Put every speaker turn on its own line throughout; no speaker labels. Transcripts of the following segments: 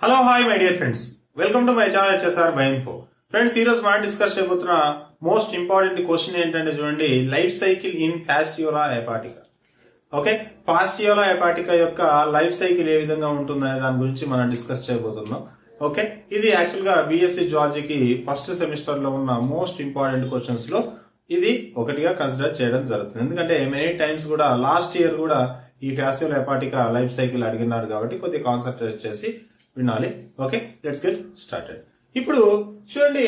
Hello hi my dear friends welcome to my channel H S R బైన్ఫో friends ఈ రోజు మనం discuss చేయబోతున్న most important question ఏంటంటే చూడండి life cycle in Fasciola hepatica okay Fasciola hepatica యొక్క life cycle ఏ విధంగా ఉంటుందనే దాని గురించి మనం డిస్కస్ చేయబోతున్నాం. ఓకే ఇది యాక్చువల్గా బిఎస్సి జార్జీకి ఫస్ట్ సెమిస్టర్లో ఉన్న మోస్ట్ ఇంపార్టెంట్ క్వశ్చన్స్లో ఇది ఒకటిగా కన్సిడర్ చేయడం జరుగుతుంది. ఎందుకంటే మెనీ టైమ్స్ కూడా లాస్ట్ ఇయర్ కూడా ఈ ఫ్యాసియోల్ హెపాటికా లైఫ్ సైకిల్ అడిగినాడు కాబట్టి కొద్దిగా కాన్సన్ట్రేట్ చేసి వినాలి. ఓకే లెట్స్ గెట్ స్టార్టెడ్ ఇప్పుడు చూడండి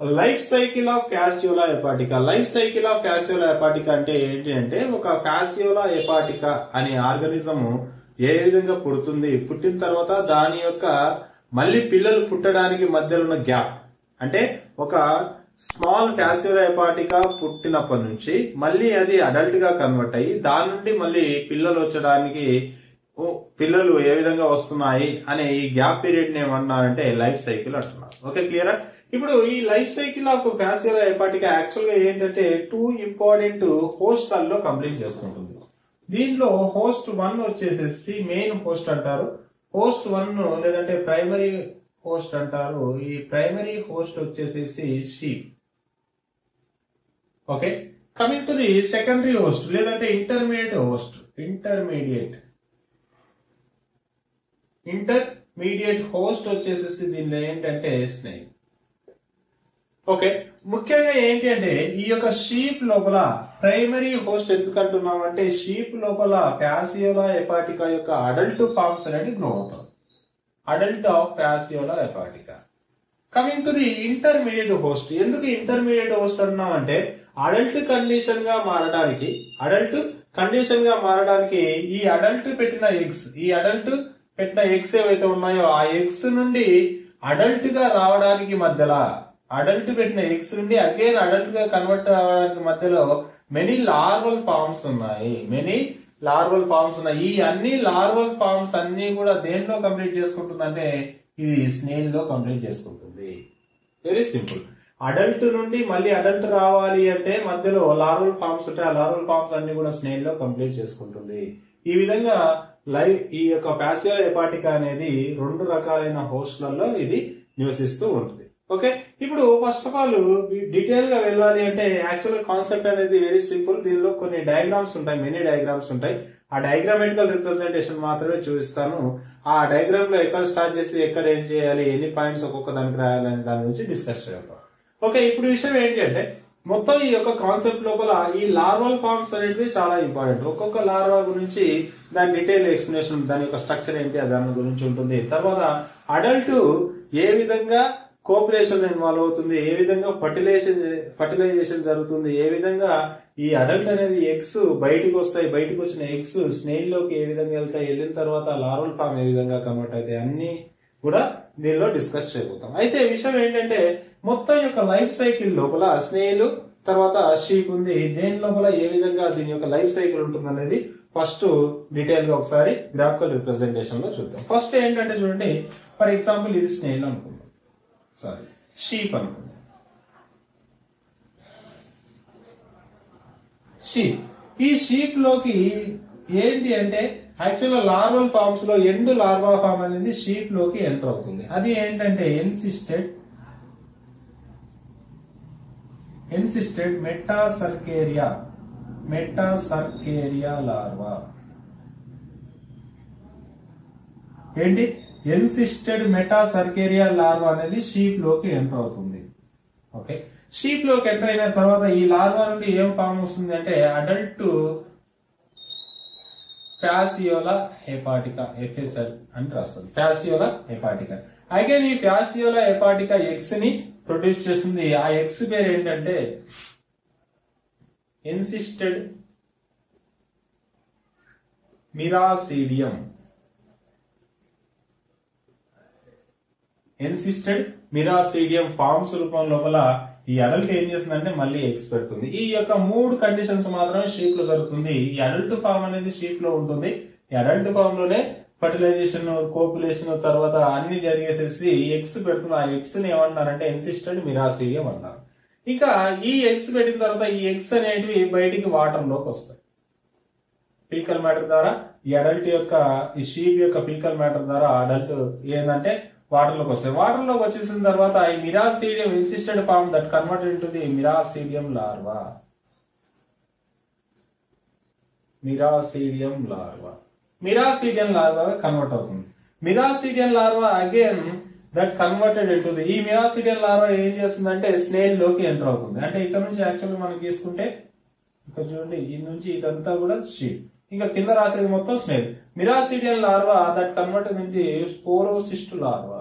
life cycle of Fasciola hepatica life cycle of Fasciola hepatica అంటే ఏంటి అంటే ఒక ప్యాసియోలా ఎపాటికా అనే ఆర్గానిజం ఏ విధంగా పుడుతుంది పుట్టిన తర్వాత దాని యొక్క మళ్ళీ పిల్లలు పుట్టడానికి మధ్యలో ఉన్న గ్యాప్ అంటే ఒక స్మాల్ ప్యాసియోలా ఎపాటికా పుట్టినప్పటి నుంచి మళ్ళీ అది అడల్ట్గా కన్వర్ట్ అయ్యి దాని నుండి మళ్ళీ పిల్లలు వచ్చడానికి పిల్లలు ఏ విధంగా వస్తున్నాయి అనే ఈ గ్యాప్ పీరియడ్ ఏమన్నారంటే లైఫ్ సైకిల్ అంటున్నారు. ఓకే క్లియరా? ఇప్పుడు ఈ life cycle of Fasciola hepatica యాక్చువల్గా ఏంటంటే టూ ఇంపార్టెంట్ హోస్టల్లో కంప్లీట్ చేసుకుంటుంది. దీనిలో హోస్ట్ వన్ వచ్చేసేసి మెయిన్ హోస్ట్ అంటారు. హోస్ట్ వన్ లేదంటే ప్రైమరీ హోస్ట్ అంటారు. ఈ ప్రైమరీ హోస్ట్ వచ్చేసేసి sheep. Okay coming to the secondary host లేదంటే intermediate host. Intermediate. Intermediate host వచ్చేసేసి దీనిలో ఏంటంటే స్నేక్ ఓకే ముఖ్యంగా ఏంటి అంటే ఈ యొక్క షీప్ లోపల ప్రైమరీ హోస్ట్ ఎందుకు అంటున్నాం అంటే షీప్ లోపల ప్యాసియోలా ఎపాటికా యొక్క అడల్ట్ ఫార్మ్స్ అనేది గ్రో అవుతాం adult of Fasciola hepatica coming to the intermediate host ఎందుకు ఇంటర్మీడియట్ హోస్ట్ అంటున్నాం అంటే అడల్ట్ కండిషన్గా మారడానికి అడల్ట్ కండిషన్గా మారడానికి ఈ అడల్ట్ పెట్టిన ఎగ్స్ ఈ అడల్ట్ పెట్టిన ఎగ్స్ ఏవైతే ఉన్నాయో ఆ ఎగ్స్ నుండి అడల్ట్గా రావడానికి మధ్యలో అడల్ట్ పెట్టిన ఎగ్స్ నుండి అగైన్ అడల్ట్గా కన్వర్ట్ అవ్వడానికి మధ్యలో మెనీ లార్వల్ ఫామ్స్ ఉన్నాయి. మెనీ లార్వల్ ఫామ్స్ ఉన్నాయి. ఈ అన్ని లార్వల్ ఫామ్స్ అన్ని కూడా దేనిలో కంప్లీట్ చేసుకుంటుందంటే ఇది స్నేల్లో కంప్లీట్ చేసుకుంటుంది. వెరీ సింపుల్ అడల్ట్ నుండి మళ్ళీ అడల్ట్ రావాలి అంటే మధ్యలో లార్వల్ ఫామ్స్ ఉంటాయి. ఆ లార్వల్ ఫామ్స్ అన్ని కూడా స్నేల్లో కంప్లీట్ చేసుకుంటుంది. ఈ విధంగా లైవ్ ఈ యొక్క ప్యాసియల్ హెపాటికా అనేది రెండు రకాలైన హోస్ట్లలో ఇది నివసిస్తూ ఉంటుంది. ఓకే? ఇప్పుడు ఫస్ట్ ఆఫ్ ఆల్ డీటెయిల్గా వెళ్ళాలి అంటే యాక్చువల్ కాన్సెప్ట్ అనేది వెరీ సింపుల్ దీనిలో కొన్ని డయాగ్రామ్స్ ఉంటాయి మెనీ డయాగ్రామ్స్ ఉంటాయి. ఆ డయాగ్రామెటికల్ రిప్రజెంటేషన్ మాత్రమే చూపిస్తాను. ఆ డయాగ్రామ్లో ఎక్కడ స్టార్ట్ చేసి ఎక్కడ ఏం చేయాలి ఎన్ని పాయింట్స్ ఒక్కొక్క దానికి రాయాలి అనే దాని గురించి డిస్కస్ చేద్దాం. ఓకే? ఇప్పుడు విషయం ఏంటి అంటే మొత్తం ఈ యొక్క కాన్సెప్ట్ లోపల ఈ లార్వల్ ఫార్మ్స్ అనేటివి చాలా ఇంపార్టెంట్. ఒక్కొక్క లార్వా గురించి దాని డీటెయిల్ ఎక్స్ప్లెనేషన్ దాని యొక్క స్ట్రక్చర్ ఏంటి దాని గురించి ఉంటుంది. తర్వాత అడల్ట్ ఏ విధంగా కోఆపరేషన్ ఇన్వాల్వ్ అవుతుంది ఏ విధంగా ఫర్టిలైజేషన్ ఫర్టిలైజేషన్ జరుగుతుంది ఏ విధంగా ఈ అడల్ట్ అనేది ఎగ్స్ బయటకు వస్తాయి బయటకు వచ్చిన ఎగ్స్ స్నేల్లోకి ఏ విధంగా వెళ్తాయి వెళ్ళిన తర్వాత లార్వల్ ఫామ్ ఏ విధంగా కన్వర్ట్ అవుతాయి అన్ని కూడా దీనిలో డిస్కస్ చేయబోతాం. అయితే విషయం ఏంటంటే మొత్తం యొక్క లైఫ్ సైకిల్ లోపల స్నేల్ తర్వాత షీప్ ఉంది. దేని లోపల ఏ విధంగా దీని యొక్క లైఫ్ సైకిల్ ఉంటుంది అనేది ఫస్ట్ డీటెయిల్గా ఒకసారి గ్రాఫికల్ రిప్రజెంటేషన్లో చూద్దాం. ఫస్ట్ ఏంటంటే చూడండి ఫర్ ఎగ్జాంపుల్ ఇది స్నేల్ అనుకుందాం. సారీ షీప్ అనుకుందాం. షీప్ ఈ షీప్లోకి ఏంటి అంటే యాక్చువల్ లార్వల్ ఫార్మ్స్లో ఎండు లార్వా ఫామ్ అనేది షీప్లోకి ఎంటర్ అవుతుంది. అది ఏంటంటే encysted encysted metacercaria metacercaria larva ఏంటి? ఎన్సిస్టెడ్ మెటాసర్కేరియా లార్వా అనేది షీప్లోకి ఎంటర్ అవుతుంది. ఓకే షీప్లోకి ఎంటర్ అయిన తర్వాత ఈ లార్వా నుండి ఏం ఫామ్ వస్తుంది అంటే అడల్ట్ ప్యాసియోలా హెపాటికా ఎఫ్హెచ్ఆర్ అని రాస్తుంది. ప్యాసియోలా హెపాటికా అయితే ఈ ప్యాసియోలా హెపాటికా ఎగ్స్ని ప్రొడ్యూస్ చేస్తుంది ఆ ఎగ్స్ పేరు ఏంటంటే encysted miracidium encysted miracidium forms రూపం లోపల ఈ అడల్ట్ ఏం చేస్తుందంటే మళ్ళీ ఎగ్స్ పెడుతుంది. ఈ యొక్క మూడు కండిషన్స్ మాత్రమే షీప్లో జరుగుతుంది. ఈ అడల్ట్ ఫామ్ అనేది షీప్లో ఉంటుంది. ఈ అడల్ట్ ఫామ్లోనే ఫర్టిలైజేషన్ కోపులేషన్ తర్వాత అన్ని జరిగేసేసి ఎగ్స్ పెడుతున్న ఆ ఎగ్స్ని ఏమన్నారంటే ఎన్సిస్టెడ్ మిరాసీడియం అన్నారు. ఇంకా ఈ ఎగ్స్ పెట్టిన తర్వాత ఈ ఎగ్స్ అనేటివి బయటికి వాటర్లోకి వస్తాయి. పీకల్ మ్యాటర్ ద్వారా ఈ అడల్ట్ యొక్క ఈ షీప్ యొక్క పీకల్ మ్యాటర్ ద్వారా అడల్ట్ ఏంటంటే వాటర్లోకి వస్తాయి. వాటర్లోకి వచ్చేసిన తర్వాత ఈ miracidium encysted form that converted to the miracidium larva miracidium larva miracidium larva convert అవుతుంది. Miracidium larva again that converted into ఈ మిరాసిడియన్ లార్వా ఏం చేస్తుందంటే స్నేల్లోకి ఎంటర్ అవుతుంది. అంటే ఇక్కడ నుంచి యాక్చువల్లీ మనం తీసుకుంటే ఇక్కడ చూడండి ఈ నుంచి ఇదంతా కూడా షీప్ ఇంకా కింద రాసేది మొత్తం snail miracidium larva that convert నుంచి sporocyst larva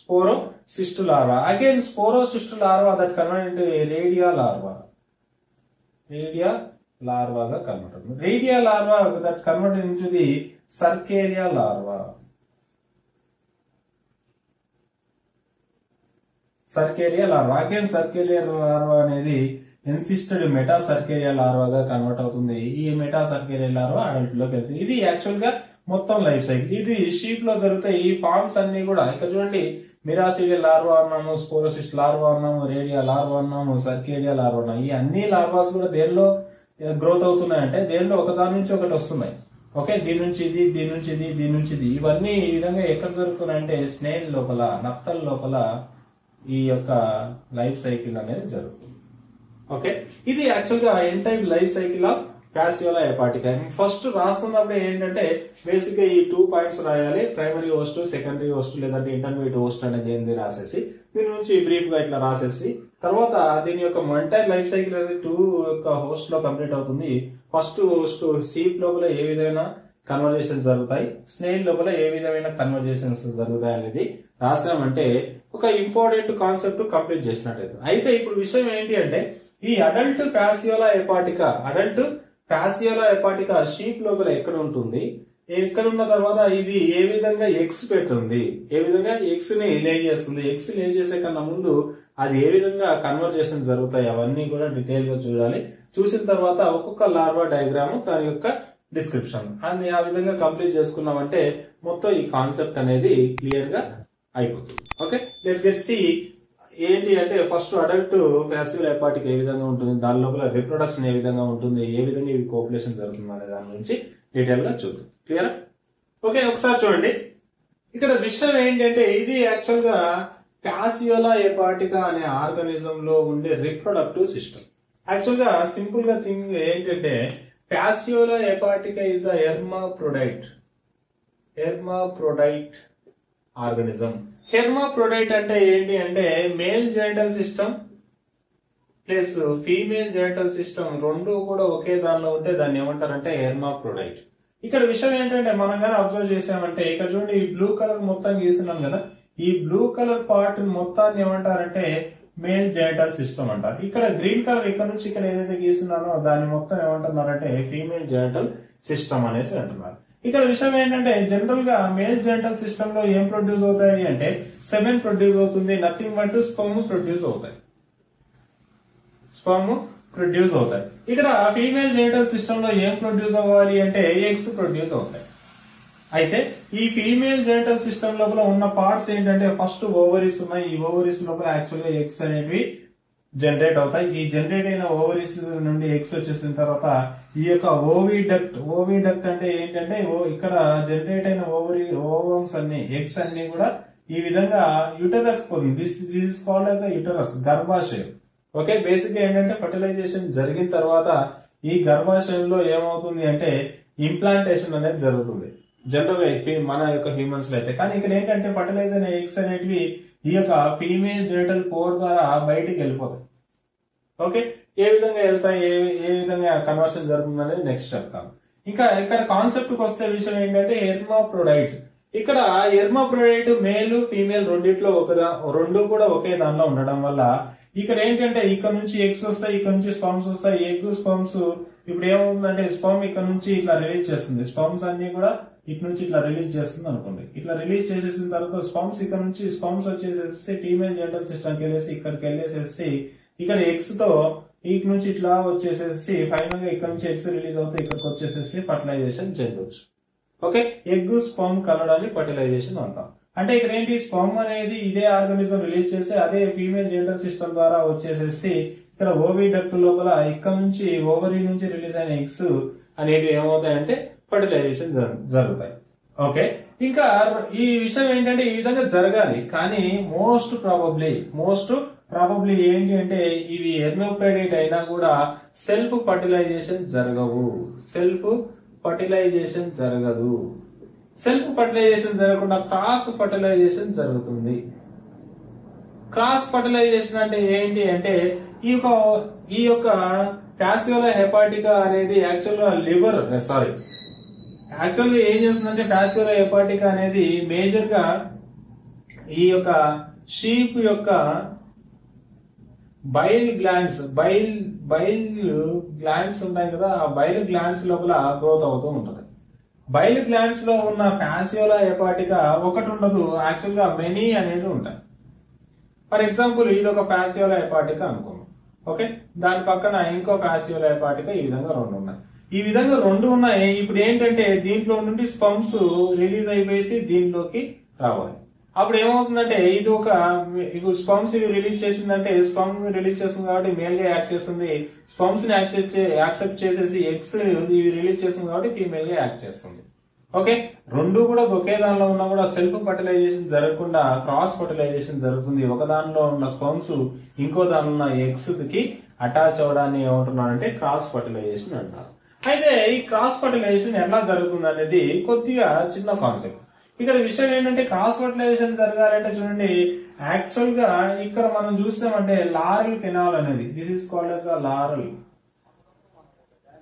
sporocyst larva again sporocyst larva that convert redia larva redia లార్వాగా convert అవుతుంది. Redia larva that convert into the cercaria larva cercaria larva again cercaria larva అనేది encysted meta cercaria లార్వాగా convert అవుతుంది. ఈ meta cercaria larva అడల్ట్లోకి వెళ్తుంది. ఇది యాక్చువల్గా మొత్తం life cycle ఇది షీప్లో జరుగుతాయి. ఈ ఫార్మ్స్ అన్ని కూడా. ఇక్కడ చూడండి మిరాసిడియా లార్వా అన్నాము స్పోరోసిస్ట్ లార్వా అన్నాము రేడియా లార్వా అన్నాము సర్కేరియా లార్వా అన్నాము. ఈ అన్ని లార్వాస్ కూడా దేనిలో గ్రోత్ అవుతున్నాయంటే దేనిలో ఒకదాని నుంచి ఒకటి వస్తున్నాయి. ఓకే దీని నుంచి ఇది దీని నుంచి ఇది దీని నుంచి ఇది. ఇవన్నీ ఈ విధంగా ఎక్కడ జరుగుతున్నాయంటే స్నేల్ లోపల నత్తల లోపల ఈ యొక్క లైఫ్ సైకిల్ అనేది జరుగుతుంది. ఓకే ఇది యాక్చువల్గా ఎన్ type life cycle of Fasciola hepatica first రాస్తున్నప్పుడు ఏంటంటే బేసిక్గా ఈ టూ పాయింట్స్ రాయాలి. ప్రైమరీ హోస్ట్ సెకండరీ హోస్ట్ లేదంటే ఇంటర్మీడియట్ హోస్ట్ అనేది ఏంది రాసేసి దీని నుంచి బ్రీఫ్గా ఇట్లా రాసేసి తర్వాత దీని యొక్క మొంటైర్ లైఫ్ సైకిల్ అనేది టూ యొక్క హోస్ట్లో కంప్లీట్ అవుతుంది. ఫస్ట్ హోస్ట్ సీప్ లోపల ఏ విధమైన కన్వర్జేషన్స్ జరుగుతాయి? స్నేహిల్ లోపల ఏ విధమైన కన్వర్జేషన్స్ జరుగుతాయి అనేది రాసామంటే ఒక ఇంపార్టెంట్ కాన్సెప్ట్ కంప్లీట్ చేసినట్టు అయితే ఇప్పుడు విషయం ఏంటి అంటే ఈ adult Fasciola hepatica adult Fasciola hepatica sheep లోపల ఎక్కడ ఉంటుంది? ఎక్కడున్న తర్వాత ఇది ఏ విధంగా ఎగ్స్ పెట్టుంది? ఏ విధంగా ఎగ్స్ని లే చేస్తుంది? ఎగ్స్ లే చేసే కన్నా ముందు అది ఏ విధంగా కన్వర్జేషన్ జరుగుతాయి అవన్నీ కూడా డీటెయిల్గా చూడాలి. చూసిన తర్వాత ఒక్కొక్క లార్వా డయాగ్రామ్ దాని యొక్క డిస్క్రిప్షన్ అండ్ ఆ విధంగా కంప్లీట్ చేసుకున్నామంటే మొత్తం ఈ కాన్సెప్ట్ అనేది క్లియర్గా అయిపోతుంది. ఓకే లెట్ గెట్ సి ఏంటి అంటే ఫస్ట్ అడల్ట్ ప్యాసివ్ ఎపాటిక్ ఏ విధంగా ఉంటుంది? దాని లోపల రిప్రొడక్షన్ ఏ విధంగా ఉంటుంది? ఏ విధంగా ఇవి కోపులేషన్ జరుగుతుంది అనే దాని గురించి డీటెయిల్గా చూద్దాం. క్లియర్ ఓకే ఒకసారి చూడండి. ఇక్కడ విషయం ఏంటంటే ఇది యాక్చువల్గా ప్యాసియోలా ఎపాటికా అనే ఆర్గానిజం లో ఉండే రిప్రొడక్టివ్ సిస్టమ్. యాక్చువల్గా సింపుల్గా థింగ్ ఏంటంటే Fasciola hepatica is a hermaphrodite organism. Hermaphrodite అంటే ఏంటి అంటే male genital system plus female genital system రెండు కూడా ఒకే దానిలో ఉంటే దాన్ని ఏమంటారంటే హెర్మాప్రొడైట్. ఇక్కడ విషయం ఏంటంటే మనం కానీ అబ్జర్వ్ చేసామంటే ఇక్కడ చూడండి ఈ బ్లూ కలర్ మొత్తం గీస్తున్నాం కదా ఈ బ్లూ కలర్ పార్ట్ మొత్తాన్ని ఏమంటారంటే మేల్ జెంటల్ సిస్టమ్ అంటారు. ఇక్కడ గ్రీన్ కలర్ ఇక్కడ నుంచి ఇక్కడ ఏదైతే గీస్తున్నానో దాన్ని మొత్తం ఏమంటున్నారంటే ఫీమేల్ జెంటల్ సిస్టమ్ అనేసి అంటున్నారు. ఇక్కడ విషయం ఏంటంటే జనరల్గా మేల్ జెంటల్ సిస్టమ్లో ఏం ప్రొడ్యూస్ అవుతాయి అంటే సెవెన్ ప్రొడ్యూస్ అవుతుంది నథింగ్ బట్ స్పర్మ్ ప్రొడ్యూస్ అవుతాయి. స్పర్మ్ ప్రొడ్యూస్ అవుతాయి. ఇక్కడ ఫీమేల్ జెంటల్ సిస్టమ్లో ఏం ప్రొడ్యూస్ అవ్వాలి అంటే ఎగ్స్ ప్రొడ్యూస్ అవుతాయి. అయితే ఈ ఫీమేల్ జెనిటల్ సిస్టమ్ లోపల ఉన్న పార్ట్స్ ఏంటంటే ఫస్ట్ ఓవరీస్ ఉన్నాయి. ఈ ఓవరీస్ లోపల యాక్చువల్గా ఎగ్స్ అనేవి జనరేట్ అవుతాయి. ఈ జనరేట్ అయిన ఓవరీస్ నుండి ఎగ్స్ వచ్చేసిన తర్వాత ఈ యొక్క ఓవిడక్ట్ ఓవిడక్ట్ అంటే ఏంటంటే ఓ- ఇక్కడ జనరేట్ అయిన ఓవరీ ఓవమ్స్ అన్ని ఎగ్స్ అన్ని కూడా ఈ విధంగా uterus this this called as uterus గర్భాశయం ఓకే బేసిక్గా ఏంటంటే ఫర్టిలైజేషన్ జరిగిన తర్వాత ఈ గర్భాశయంలో ఏమవుతుంది అంటే ఇంప్లాంటేషన్ అనేది జరుగుతుంది. జనరల్గా మన యొక్క హ్యూమన్స్లో అయితే. కానీ ఇక్కడ ఏంటంటే ఫర్టిలైజర్ ఎగ్స్ అనేటివి ఈ యొక్క ఫీమేల్ జెనటల్ పోర్ ద్వారా బయటికి వెళ్ళిపోతాయి. ఓకే ఏ విధంగా వెళ్తాయి? ఏ ఏ విధంగా కన్వర్షన్ జరుగుతుంది అనేది నెక్స్ట్ చెప్తాను. ఇంకా ఇక్కడ కాన్సెప్ట్కి వస్తే విషయం ఏంటంటే ఎర్మాప్రొడైట్ ఇక్కడ ఎర్మాప్రొడైట్ మేల్ ఫీమేల్ రెండిట్లో ఒక రెండు కూడా ఒకే దానిలో ఉండడం వల్ల ఇక్కడ ఏంటంటే ఇక్కడ నుంచి ఎగ్స్ వస్తాయి ఇక్కడ నుంచి స్పమ్స్ వస్తాయి ఎగ్ స్పమ్స్ ఇప్పుడు ఏమవుతుందంటే స్పమ్ ఇక్కడ నుంచి ఇట్లా రిలీజ్ చేస్తుంది. స్పమ్స్ అన్ని కూడా ఇటు నుంచి ఇట్లా రిలీజ్ చేస్తుంది అనుకోండి. ఇట్లా రిలీజ్ చేసేసిన తర్వాత స్పమ్స్ ఇక్కడ నుంచి స్పమ్స్ వచ్చేసేసి టీమేజ్ జనరల్ సిస్టమ్కి వెళ్ళేసి ఇక్కడికి వెళ్ళేసేసి ఇక్కడ ఎగ్స్తో ఇటు నుంచి ఇట్లా వచ్చేసేసి ఫైనల్గా ఇక్కడ నుంచి ఎగ్స్ రిలీజ్ అవుతాయి ఇక్కడికి వచ్చేసేసి ఫర్టిలైజేషన్ చెందొచ్చు ఓకే ఎగ్ స్పమ్ కలడాన్ని ఫర్టిలైజేషన్ అంటాం. అంటే ఇక్కడ ఏంటి? స్పమ్ అనేది ఇదే ఆర్గానిజం రిలీజ్ చేసి అదే ఫీమేల్ జెంటల్ సిస్టమ్ ద్వారా వచ్చేసేసి ఇక్కడ ఓవీ ఓవిడక్ట్ లోపల ఇక్కడ నుంచి ఓవరీ నుంచి రిలీజ్ అయిన ఎగ్స్ అనేవి ఏమవుతాయంటే ఫర్టిలైజేషన్ జరుగుతాయి. ఓకే? ఇంకా ఈ విషయం ఏంటంటే ఈ విధంగా జరగాలి. కానీ మోస్ట్ ప్రాబబ్లీ మోస్ట్ ప్రాబబ్లీ ఏంటి అంటే ఇవి ఎర్నోప్రెడిట్ అయినా కూడా సెల్ఫ్ ఫర్టిలైజేషన్ జరగవు. సెల్ఫ్ ఫర్టిలైజేషన్ జరగదు. సెల్ఫ్ ఫర్టిలైజేషన్ జరగకుండా క్రాస్ ఫర్టిలైజేషన్ జరుగుతుంది. క్రాస్ ఫర్టిలైజేషన్ అంటే ఏంటి అంటే ఈ యొక్క ఈ యొక్క ప్యాసియోలా హెపాటికా అనేది యాక్చువల్గా లివర్ సారీ యాక్చువల్లీ ఏం చేస్తుందంటే ప్యాసియోలా హెపాటికా అనేది మేజర్గా ఈ యొక్క షీప్ యొక్క bile glands bile bile glands ఉంటాయి కదా ఆ బైల్ గ్లాండ్స్ లోపల గ్రోత్ అవుతూ ఉంటుంది. బైల్ గ్లాండ్స్లో ఉన్న ప్యాసియోలా హెపాటికా ఒకటి ఉండదు యాక్చువల్గా మెనీ అనేది ఉంటాయి. ఫర్ ఎగ్జాంపుల్ ఇది ఒక ఫ్యాసియోలా ఎపాటిక అనుకున్నాం ఓకే దాని పక్కన ఇంకో కాసియోలా ఎపాటిక ఈ విధంగా రెండు ఉన్నాయి. ఈ విధంగా రెండు ఉన్నాయి. ఇప్పుడు ఏంటంటే దీంట్లో నుండి స్పంప్స్ రిలీజ్ అయిపోయేసి దీంట్లోకి రావాలి. అప్పుడు ఏమవుతుందంటే ఇది ఒక ఇప్పుడు స్పంప్స్ ఇవి రిలీజ్ చేసిందంటే స్పంప్ రిలీజ్ చేస్తుంది కాబట్టి మేల్గా యాక్ట్ చేస్తుంది. స్పంప్స్ని యాక్సెప్ట్ చేసేసి ఎగ్స్ ఇవి రిలీజ్ చేస్తుంది కాబట్టి ఫీమేల్గా యాక్ట్ చేస్తుంది. ఓకే? రెండు కూడా ఒకే దానిలో ఉన్నా కూడా సెల్ఫ్ ఫర్టిలైజేషన్ జరగకుండా క్రాస్ ఫర్టిలైజేషన్ జరుగుతుంది. ఒక దానిలో ఉన్న స్పంప్స్ ఇంకో దానిలో ఉన్న ఎగ్స్కి అటాచ్ అవడాన్ని ఏమంటున్నారంటే క్రాస్ ఫర్టిలైజేషన్ అంటారు. అయితే ఈ క్రాస్ ఫర్టిలైజేషన్ ఎలా జరుగుతుంది అనేది కొద్దిగా చిన్న కాన్సెప్ట్ ఇక్కడ విషయం ఏంటంటే క్రాస్ ఫర్టిలైజేషన్ జరగాలంటే చూడండి యాక్చువల్గా ఇక్కడ మనం చూస్తామంటే లారల్ కెనాల్ అనేది this is called as Laurer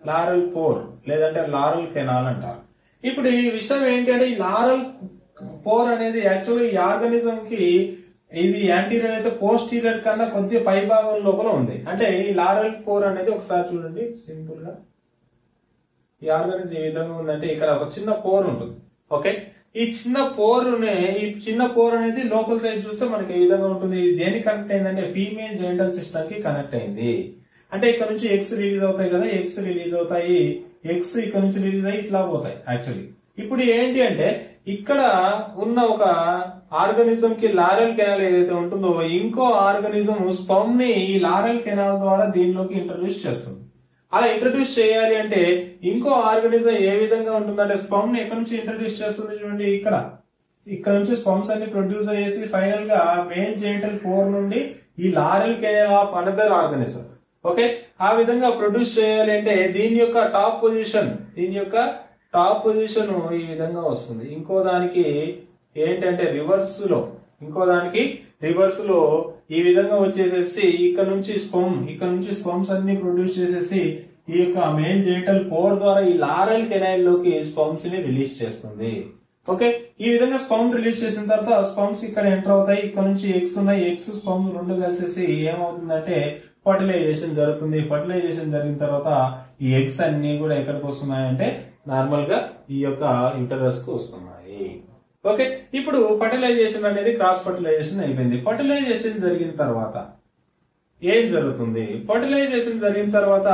Laurer pore లేదంటే లారల్ కెనాల్ అంటారు. ఇప్పుడు ఈ విషయం ఏంటంటే ఈ లారల్ పోర్ అనేది యాక్చువల్ ఈ ఆర్గానిజం కి ఇది యాంటీరియర్ అయితే పోస్టీరియర్ కన్నా కొద్దిగా పై భాగం లోపల ఉంది. అంటే ఈ లారల్ పోర్ అనేది ఒకసారి చూడండి సింపుల్గా. ఈ ఆర్గానిజం ఏ విధంగా ఉందంటే ఇక్కడ ఒక చిన్న పోర్ ఉంటుంది. ఓకే? ఈ చిన్న పోరునే ఈ చిన్న పోర్ అనేది లోపల సైడ్ చూస్తే మనకి ఏ విధంగా ఉంటుంది? ఇది దేనికి కనెక్ట్ అయిందంటే ఫీమేల్ జెంటల్ సిస్టమ్కి కనెక్ట్ అయింది. అంటే ఇక్కడ నుంచి ఎగ్స్ రిలీజ్ అవుతాయి కదా ఎగ్స్ రిలీజ్ అవుతాయి. ఎగ్స్ ఇక్కడ నుంచి రిలీజ్ అయ్యి ఇట్లా పోతాయి యాక్చువల్లీ ఇప్పుడు ఏంటి అంటే ఇక్కడ ఉన్న ఒక ఆర్గానిజం కి లారల్ కెనాల్ ఏదైతే ఉంటుందో ఇంకో ఆర్గానిజం స్పమ్ని ఈ లారల్ కెనాల్ ద్వారా దీనిలోకి ఇంట్రడ్యూస్ చేస్తుంది. అలా ఇంట్రడ్యూస్ చేయాలి అంటే ఇంకో ఆర్గనిజం ఏ విధంగా ఉంటుందంటే స్పమ్ ఎక్కడి నుంచి ఇంట్రడ్యూస్ చేస్తుంది చూడండి ఇక్కడ. ఇక్కడ నుంచి స్పమ్స్ అన్ని ప్రొడ్యూస్ అయ్యేసి ఫైనల్గా మేల్ జెంటల్ పోర్ నుండి ఈ Laurer canal of another organism okay ఆ విధంగా ప్రొడ్యూస్ చేయాలి అంటే దీని యొక్క టాప్ పొజిషన్ దీని యొక్క టాప్ పొజిషన్ ఈ విధంగా వస్తుంది. ఇంకో దానికి ఏంటంటే రివర్స్లో. ఇంకో దానికి రివర్స్లో ఈ విధంగా వచ్చేసేసి ఇక్కడ నుంచి స్పమ్ ఇక్కడ నుంచి స్పమ్స్ అన్ని ప్రొడ్యూస్ చేసేసి ఈ యొక్క మెయిన్ జెనిటల్ పోర్ ద్వారా ఈ లారల్ కెనాల్లోకి స్పమ్స్ని రిలీజ్ చేస్తుంది. ఓకే ఈ విధంగా స్పమ్ రిలీజ్ చేసిన తర్వాత స్పమ్స్ ఇక్కడ ఎంటర్ అవుతాయి. ఇక్కడ నుంచి ఎగ్స్ ఉన్నాయి. ఎగ్స్ స్పమ్ రెండు కలిసేసి ఏమవుతుందంటే ఫర్టిలైజేషన్ జరుగుతుంది. ఫర్టిలైజేషన్ జరిగిన తర్వాత ఈ ఎగ్స్ అన్ని కూడా ఎక్కడికి వస్తున్నాయంటే నార్మల్గా ఈ యొక్క యూటరస్కు వస్తున్నాయి. ఓకే ఇప్పుడు ఫర్టిలైజేషన్ అనేది క్రాస్ ఫర్టిలైజేషన్ అయిపోయింది. ఫర్టిలైజేషన్ జరిగిన తర్వాత ఏం జరుగుతుంది? ఫర్టిలైజేషన్ జరిగిన తర్వాత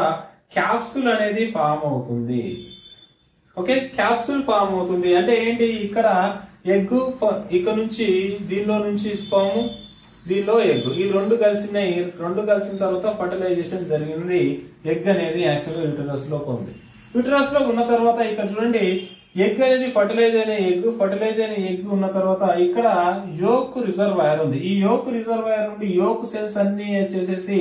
క్యాప్సుల్ అనేది ఫామ్ అవుతుంది. ఓకే క్యాప్సూల్ ఫామ్ అవుతుంది. అంటే ఏంటి? ఇక్కడ ఎగ్ ఇక్కడ నుంచి దీనిలో నుంచి స్పాము దీనిలో ఎగ్ ఈ రెండు కలిసినాయి రెండు కలిసిన తర్వాత ఫర్టిలైజేషన్ జరిగింది. ఎగ్ అనేది యాక్చువల్గా యూటరస్లో ఉంది. యూటరస్లో ఉన్న తర్వాత ఇక్కడ చూడండి ఎగ్ అనేది ఫర్టిలైజ్ అయిన ఎగ్ ఫర్టిలైజ్ అయిన ఎగ్ ఉన్న తర్వాత ఇక్కడ యోక్ రిజర్వాయర్ ఉంది. ఈ యోక్ రిజర్వాయర్ నుండి యోక్ సెల్స్ అన్ని చేసేసి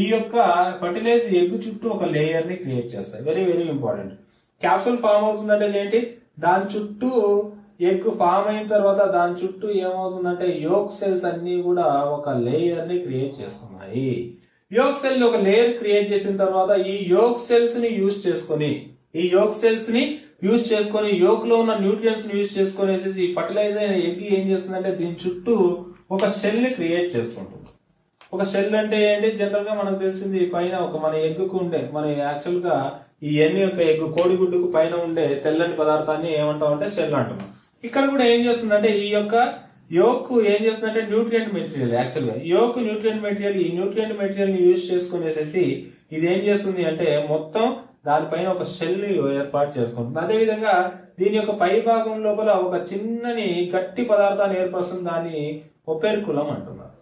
ఈ యొక్క ఫర్టిలైజ్ ఎగ్ చుట్టూ ఒక లేయర్ని క్రియేట్ చేస్తాయి. Very very important capsule form అవుతుందంటే ఏంటి? దాని చుట్టూ ఎగ్ ఫామ్ అయిన తర్వాత దాని చుట్టూ ఏమవుతుందంటే యోక్ సెల్స్ అన్ని కూడా ఒక లేయర్ని క్రియేట్ చేస్తున్నాయి. యోక్ సెల్ ఒక లేయర్ క్రియేట్ చేసిన తర్వాత ఈ యోక్ సెల్స్ని యూజ్ చేసుకొని ఈ యోక్ సెల్స్ని యూజ్ చేసుకొని యోక్లో ఉన్న న్యూట్రియంట్స్ యూజ్ చేసుకునేసి ఈ ఫర్టిలైజర్ అయిన ఎగ్ ఏం చేస్తుందంటే దీని చుట్టూ ఒక షెల్ని క్రియేట్ చేసుకుంటుంది. ఒక షెల్ అంటే ఏంటి? జనరల్గా మనకు తెలిసింది పైన ఒక మన ఎగ్గుకు ఉండే మన యాక్చువల్గా ఈ ఎన్ని యొక్క ఎగ్గు కోడిగుడ్డుకు పైన ఉండే తెల్లని పదార్థాన్ని ఏమంటాం అంటే షెల్ అంటున్నాం. ఇక్కడ కూడా ఏం చేస్తుందంటే ఈ యొక్క యోక్ ఏం చేస్తుందంటే న్యూట్రియంట్ మెటీరియల్ యాక్చువల్గా. యోక్ న్యూట్రియంట్ మెటీరియల్ ఈ న్యూట్రియంట్ మెటీరియల్ని యూజ్ చేసుకునేసేసి ఇది ఏం చేస్తుంది అంటే మొత్తం దానిపైన ఒక షెల్ని ఏర్పాటు చేసుకుంటుంది. అదే విధంగా దీని యొక్క పై భాగం లోపల ఒక చిన్నని గట్టి పదార్థాన్ని ఏర్పరుస్తుంది. దాన్ని ఒపెర్కులం అంటున్నారు.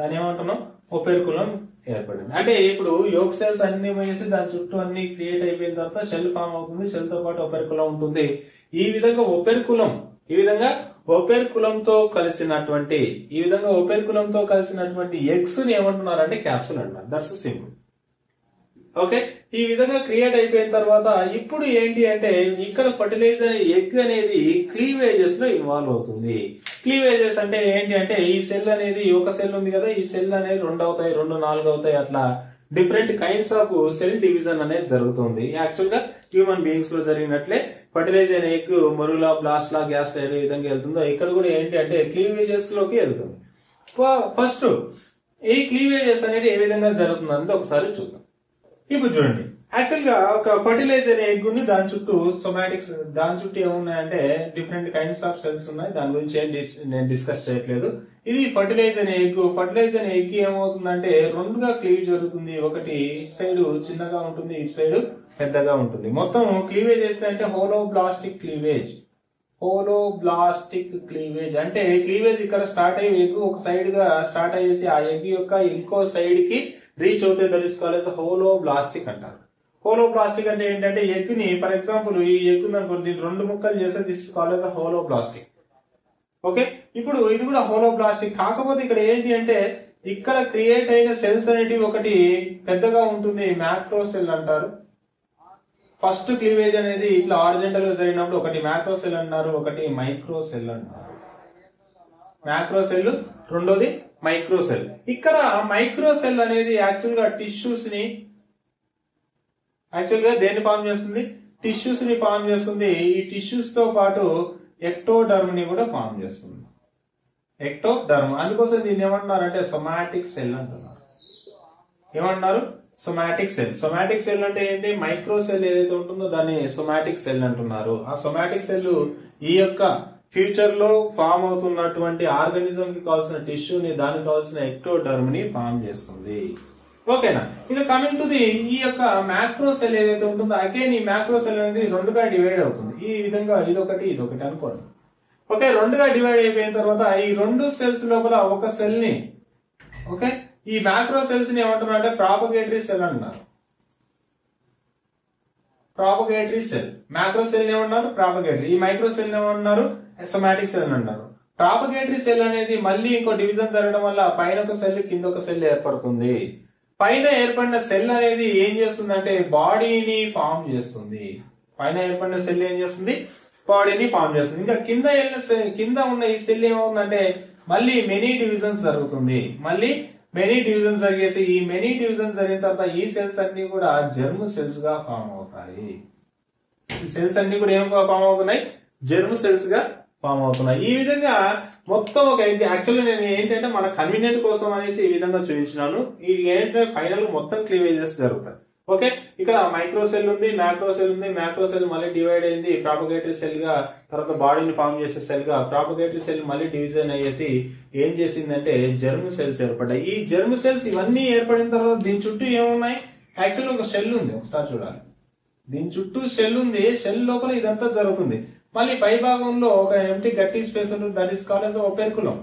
దాని ఏమంటున్నాం? ఒపెర్కులం ఏర్పడింది. అంటే ఇప్పుడు యోగ సెల్స్ అన్ని వేసి దాని చుట్టూ అన్ని క్రియేట్ అయిపోయిన తర్వాత షెల్ ఫామ్ అవుతుంది. షెల్తో పాటు ఒపెర్కులం ఉంటుంది. ఈ విధంగా ఒపెర్కులం ఈ విధంగా ఒపెర్కులంతో కలిసినటువంటి ఈ విధంగా ఒపెర్కులంతో కలిసినటువంటి ఎగ్స్ని ఏమంటున్నారంటే క్యాప్సుల్ అంటున్నారు. That's simple okay? ఈ విధంగా క్రియేట్ అయిపోయిన తర్వాత ఇప్పుడు ఏంటి అంటే ఇక్కడ ఫర్టిలైజర్ ఎగ్ అనేది క్లీవేజెస్లో ఇన్వాల్వ్ అవుతుంది. క్లీవేజెస్ అంటే ఏంటి అంటే ఈ సెల్ అనేది ఒక సెల్ ఉంది కదా ఈ సెల్ అనేది రెండు అవుతాయి రెండు నాలుగు అవుతాయి అట్లా different kinds of cell division అనేది జరుగుతుంది. యాక్చువల్గా హ్యూమన్ బీయింగ్స్లో జరిగినట్లే fertiliser egg morula blastula gastrula ఏ విధంగా వెళ్తుందో ఇక్కడ కూడా ఏంటి అంటే క్లీవేజెస్లోకి వెళ్తుంది. ఫస్ట్ ఈ క్లీవేజెస్ అనేది ఏ విధంగా జరుగుతుంది ఒకసారి చూద్దాం. ఇప్పుడు చూడండి. యాక్చువల్గా ఒక ఫర్టిలైజర్ ఎగ్ ఉంది దాని చుట్టూ సొమాటిక్స్ దాని చుట్టూ ఏమున్నాయంటే డిఫరెంట్ కైండ్స్ ఆఫ్ సెల్స్ ఉన్నాయి. దాని గురించి ఏం డిస్- నేను డిస్కస్ చేయట్లేదు. ఇది ఫర్టిలైజర్ ఎగ్ ఫర్టిలైజర్ ఎగ్ ఏమవుతుందంటే రెండుగా క్లీవ్ జరుగుతుంది. ఒకటి ఇటు సైడ్ చిన్నగా ఉంటుంది ఇటు సైడ్ పెద్దగా ఉంటుంది. మొత్తం క్లీవేజ్ చేస్తే అంటే holoblastic cleavage holoblastic cleavage అంటే క్లీవేజ్ ఇక్కడ స్టార్ట్ అయ్యి ఎగ్ ఒక సైడ్గా స్టార్ట్ అయ్యేసి ఆ ఎగ్ యొక్క ఇంకో సైడ్కి రీచ్ అవుతే తెలుసుకోవాలి. హోలో బ్లాస్టిక్ అంటారు. హోలో ప్లాస్టిక్ అంటే ఏంటంటే ఎగ్ని ఫర్ ఎగ్జాంపుల్ ఈ ఎగ్ అనుకోండి రెండు ముక్కలు చేస్తే this called holoblastic okay ఇప్పుడు ఇది కూడా హోలో ప్లాస్టిక్ కాకపోతే ఇక్కడ ఏంటి అంటే ఇక్కడ క్రియేట్ అయిన సెల్స్ అనేటివి ఒకటి పెద్దగా ఉంటుంది మ్యాక్రో సెల్ అంటారు. ఫస్ట్ క్లీవేజ్ అనేది ఇట్లా ఆరిజెంటల్గా జరిగినప్పుడు ఒకటి మ్యాక్రో సెల్ అన్నారు ఒకటి మైక్రో సెల్ అంటారు మ్యాక్రో సెల్ రెండోది మైక్రో సెల్ ఇక్కడ మైక్రో సెల్ అనేది యాక్చువల్గా టిష్యూస్ని యాక్చువల్గా దేన్ని ఫామ్ చేస్తుంది? టిష్యూస్ని ఫామ్ చేస్తుంది. ఈ టిష్యూస్తో పాటు ఎక్టోడర్మ్ని కూడా ఫామ్ చేస్తుంది. ఎక్టోడర్మ్. అందుకోసం దీన్ని ఏమంటున్నారంటే సొమాటిక్ సెల్ అంటున్నారు. ఏమంటున్నారు? Somatic cell. సొమాటిక్ సెల్ అంటే ఏంటి? మైక్రో సెల్ ఏదైతే ఉంటుందో దాన్ని సొమాటిక్ సెల్ అంటున్నారు. ఆ సొమాటిక్ సెల్ ఈ యొక్క ఫ్యూచర్లో ఫామ్ అవుతున్నటువంటి ఆర్గానిజం కి కావాల్సిన టిష్యూని దానికి కావాల్సిన ఎక్టోడర్మ్ని ఫామ్ చేస్తుంది. ఓకేనా ఇది కమింగ్ టు ది ఈ యొక్క మ్యాక్రో సెల్ ఏదైతే ఉంటుందో అగైన్ ఈ మ్యాక్రో సెల్ అనేది రెండుగా డివైడ్ అవుతుంది. ఈ విధంగా ఇదొకటి ఇదొకటి అనుకోండి. ఓకే రెండుగా డివైడ్ అయిపోయిన తర్వాత ఈ రెండు సెల్స్ లోపల ఒక సెల్ని ఓకే ఈ మ్యాక్రో సెల్స్ని ఏమంటున్నారు అంటే ప్రాపగేటరీ సెల్ అంటున్నారు. ప్రాపగేటరీ సెల్ మ్యాక్రో సెల్ ఏమన్నారు ప్రాపగేటరీ ఈ మైక్రో సెల్ ఏమన్నారు సొమాటిక్ సెల్ అంటారు. ప్రాపగేటరీ సెల్ అనేది మళ్ళీ ఇంకో డివిజన్ జరగడం వల్ల పైన ఒక సెల్ కింద ఒక సెల్ ఏర్పడుతుంది. పైన ఏర్పడిన సెల్ అనేది ఏం చేస్తుందంటే బాడీని ఫామ్ చేస్తుంది. పైన ఏర్పడిన సెల్ ఏం చేస్తుంది? బాడీని ఫామ్ చేస్తుంది. ఇంకా కింద సెల్ కింద ఉన్న ఈ సెల్ ఏమవుతుందంటే మళ్ళీ మెనీ డివిజన్స్ జరుగుతుంది. మళ్ళీ మెనీ డివిజన్స్ జరిగేసి ఈ మెనీ డివిజన్స్ జరిగిన తర్వాత ఈ సెల్స్ అన్ని కూడా జర్మ్ సెల్స్గా ఫామ్ అవుతాయి. ఈ సెల్స్ అన్ని కూడా ఏం ఫామ్ అవుతున్నాయి? జర్మ్ సెల్స్గా ఫామ్ అవుతున్నాయి ఈ విధంగా మొత్తం ఒక ఇది యాక్చువల్లీ నేను ఏంటంటే మన కన్వీనియంట్ కోసం అనేసి ఈ విధంగా చూపించినాను. ఇది ఏంటంటే ఫైనల్ మొత్తం క్లీవేజెస్ జరుగుతాయి. ఓకే ఇక్కడ మైక్రో సెల్ ఉంది మ్యాక్రో సెల్ ఉంది. మ్యాక్రో సెల్ మళ్ళీ డివైడ్ అయింది. ప్రాపగేటరీ సెల్గా తర్వాత బాడీని ఫామ్ చేసే సెల్గా ప్రాపగేటరీ సెల్ మళ్ళీ డివిజన్ అయ్యేసి ఏం చేసిందంటే జర్మ్ సెల్స్ ఏర్పడ్డాయి. ఈ జర్మ్ సెల్స్ ఇవన్నీ ఏర్పడిన తర్వాత దీని చుట్టూ ఏమున్నాయి? యాక్చువల్ ఒక సెల్ ఉంది. ఒకసారి చూడాలి. దీని చుట్టూ సెల్ ఉంది. సెల్ లోపల ఇదంతా జరుగుతుంది. మళ్ళీ పై భాగంలో ఒక ఎంటీ గట్టి స్పేస్ ఉంటుంది that is call as operculum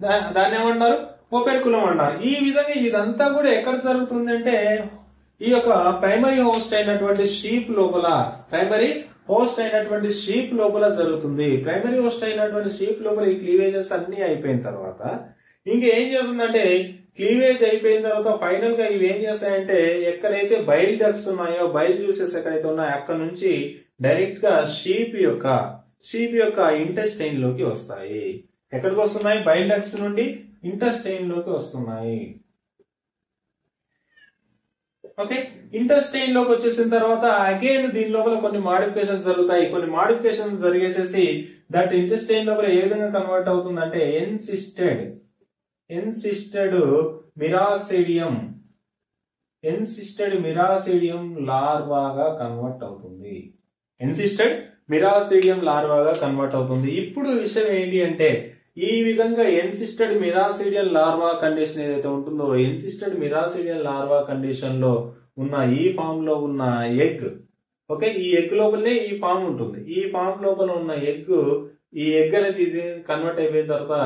దా- దాన్ని ఏమంటారు? ఓపెర్కులం అంటారు. ఈ విధంగా ఇదంతా కూడా ఎక్కడ జరుగుతుంది అంటే ఈ యొక్క ప్రైమరీ హోస్ట్ అయినటువంటి షీప్ లోపల ప్రైమరీ హోస్ట్ అయినటువంటి షీప్ లోపల జరుగుతుంది. ప్రైమరీ హోస్ట్ అయినటువంటి షీప్ లోపల ఈ క్లీవేజెస్ అన్ని అయిపోయిన తర్వాత ఇంకేం చేస్తుందంటే క్లీవేజ్ అయిపోయిన తర్వాత ఫైనల్గా ఇవి ఏం చేస్తాయంటే ఎక్కడైతే బైల్ డక్స్ ఉన్నాయో బైల్ జ్యూసెస్ ఎక్కడైతే ఉన్నాయో అక్కడ నుంచి డైరెక్ట్గా షీప్ యొక్క షీప్ యొక్క ఇంటెస్టైన్లోకి వస్తాయి. ఎక్కడికి వస్తున్నాయి? బైల్ డక్స్ నుండి ఇంటెస్టైన్లోకి వస్తున్నాయి. ఓకే? ఇంటెస్టైన్లోకి వచ్చేసిన తర్వాత అగైన్ దీని లోపల కొన్ని మాడిఫికేషన్స్ జరుగుతాయి. కొన్ని మాడిఫికేషన్స్ జరిగేసేసి దట్ ఇంటెస్టైన్ లోపల ఏ విధంగా కన్వర్ట్ అవుతుందంటే encysted encysted miracidium encysted miracidium లార్వాగా convert అవుతుంది. ఎన్సిస్టెడ్ మిరాసిడియం లార్వాగా కన్వర్ట్ అవుతుంది. ఇప్పుడు విషయం ఏంటి అంటే ఈ విధంగా ఎన్సిస్టెడ్ మిరాసిడియన్ లార్వా కండిషన్ ఏదైతే ఉంటుందో ఎన్సిస్టెడ్ మిరాసిడియన్ లార్వా కండిషన్లో ఉన్న ఈ ఫామ్లో ఉన్న ఎగ్ ఓకే ఈ ఎగ్ లోపలనే ఈ ఫామ్ ఉంటుంది. ఈ ఫామ్ లోపల ఉన్న ఎగ్ ఈ ఎగ్ అనేది ఇది కన్వర్ట్ అయిపోయిన తర్వాత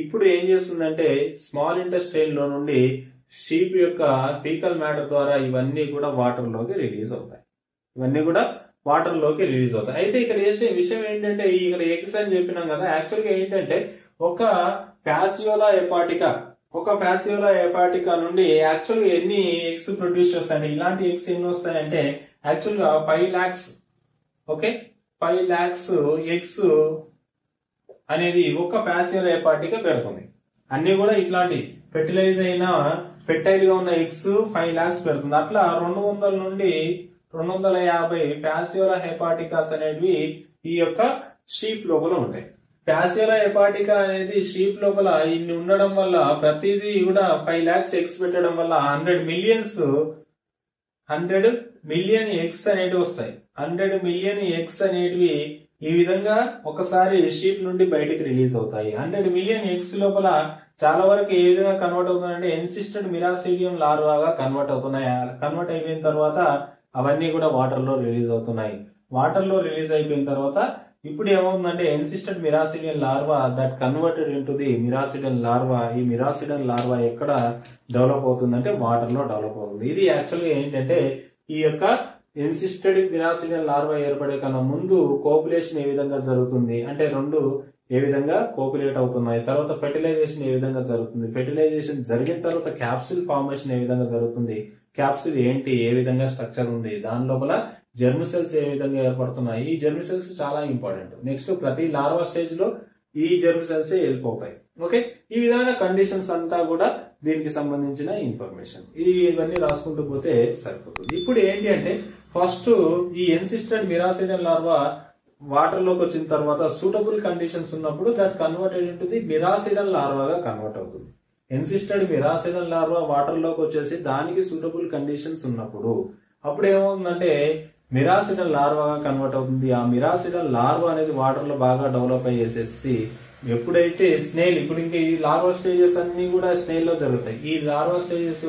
ఇప్పుడు ఏం చేస్తుందంటే స్మాల్ ఇంటెస్టైన్లో నుండి షీప్ యొక్క పీకల్ మ్యాటర్ ద్వారా ఇవన్నీ కూడా వాటర్లోకి రిలీజ్ అవుతాయి. ఇవన్నీ కూడా వాటర్లోకి రిలీజ్ అవుతాయి. అయితే ఇక్కడ చేసే విషయం ఏంటంటే ఇక్కడ ఎగ్స్ అని చెప్పినాం కదా యాక్చువల్గా ఏంటంటే ఒక ప్యాసియోలా ఎపాటికా ఒక ప్యాసియోలా ఎపాటికా నుండి యాక్చువల్గా ఎన్ని ఎగ్స్ ప్రొడ్యూస్ చేస్తాయంటే ఇలాంటి ఎగ్స్ ఎన్ని వస్తాయంటే యాక్చువల్గా five lakhs okay five lakhs eggs అనేది ఒక ప్యాసియోలా ఎపాటికా పెడుతుంది అన్ని కూడా ఇట్లాంటి ఫెర్టిలైజ్ అయిన ఫెర్టైల్గా ఉన్న ఎగ్స్ ఫైవ్ లాక్స్ పెడుతుంది అట్లా రెండు వందల నుండి రెండు వందల యాభై ప్యాసియోలా హెపాటికాస్ అనేవి ఈ యొక్క షీప్ లోపల ఉంటాయి. ప్యాసియోలా హెపాటికా అనేది షీప్ లోపల ఇన్ని ఉండడం వల్ల ప్రతిదీ కూడా ఫైవ్ లాక్స్ ఎగ్స్ పెట్టడం వల్ల hundred millions hundred million eggs అనేటివి వస్తాయి. హండ్రెడ్ మిలియన్ ఎగ్స్ అనేటివి ఈ విధంగా ఒకసారి షీట్ నుండి బయటికి రిలీజ్ అవుతాయి. హండ్రెడ్ మిలియన్ ఎగ్స్ లోపల చాలా వరకు ఏ విధంగా కన్వర్ట్ అవుతుందంటే ఎన్సిస్టెడ్ మిరాసిడియం లార్వాగా కన్వర్ట్ అవుతున్నాయి. కన్వర్ట్ అయిపోయిన తర్వాత అవన్నీ కూడా వాటర్లో రిలీజ్ అవుతున్నాయి. వాటర్లో రిలీజ్ అయిపోయిన తర్వాత ఇప్పుడు ఏమవుతుందంటే encysted miracidium larva that converted into the miracidium larva ఈ మిరాసిడన్ లార్వా ఎక్కడ డెవలప్ అవుతుందంటే వాటర్లో డెవలప్ అవుతుంది. ఇది యాక్చువల్గా ఏంటంటే ఈ యొక్క ఎన్సిస్టెడ్ మిరాసిడన్ లార్వా ఏర్పడే కన్నా ముందు కోపులేషన్ ఏ విధంగా జరుగుతుంది? అంటే రెండు ఏ విధంగా కోపులేట్ అవుతున్నాయి? తర్వాత ఫెర్టిలైజేషన్ ఏ విధంగా జరుగుతుంది? ఫెర్టిలైజేషన్ జరిగిన తర్వాత క్యాప్సిల్ ఫార్మేషన్ ఏ విధంగా జరుగుతుంది? క్యాప్సిల్ ఏంటి? ఏ విధంగా స్ట్రక్చర్ ఉంది? దాని లోపల జెర్మ్ సెల్స్ ఏ విధంగా ఏర్పడుతున్నాయి? ఈ జెర్మ్ సెల్స్ చాలా ఇంపార్టెంట్ నెక్స్ట్ ప్రతి లార్వా స్టేజ్లో ఈ జెర్మ్ సెల్స్ వెళ్ళిపోతాయి. ఓకే ఈ విధమైన కండిషన్స్ అంతా కూడా దీనికి సంబంధించిన ఇన్ఫర్మేషన్ ఇది ఇవన్నీ రాసుకుంటూ పోతే సరిపోతుంది. ఇప్పుడు ఏంటి అంటే ఫస్ట్ ఈ ఎన్సిస్టెంట్ మిరాసిడన్ లార్వా వాటర్లోకి వచ్చిన తర్వాత సూటబుల్ కండిషన్స్ ఉన్నప్పుడు that converted into the miracidium లార్వాగా convert అవుతుంది. ఎన్సిస్టెడ్ మిరాసిడన్ లార్వా వాటర్లోకి వచ్చేసి దానికి సూటబుల్ కండిషన్స్ ఉన్నప్పుడు అప్పుడు ఏమవుతుందంటే మిరాసిడన్ లార్వాగా కన్వర్ట్ అవుతుంది. ఆ మిరాసిడల్ లార్వా అనేది వాటర్లో బాగా డెవలప్ అయ్యేసేసి ఎప్పుడైతే స్నేల్ ఇప్పుడు ఇంకా ఈ లార్వా స్టేజెస్ అన్ని కూడా స్నేల్లో జరుగుతాయి. ఈ larva stages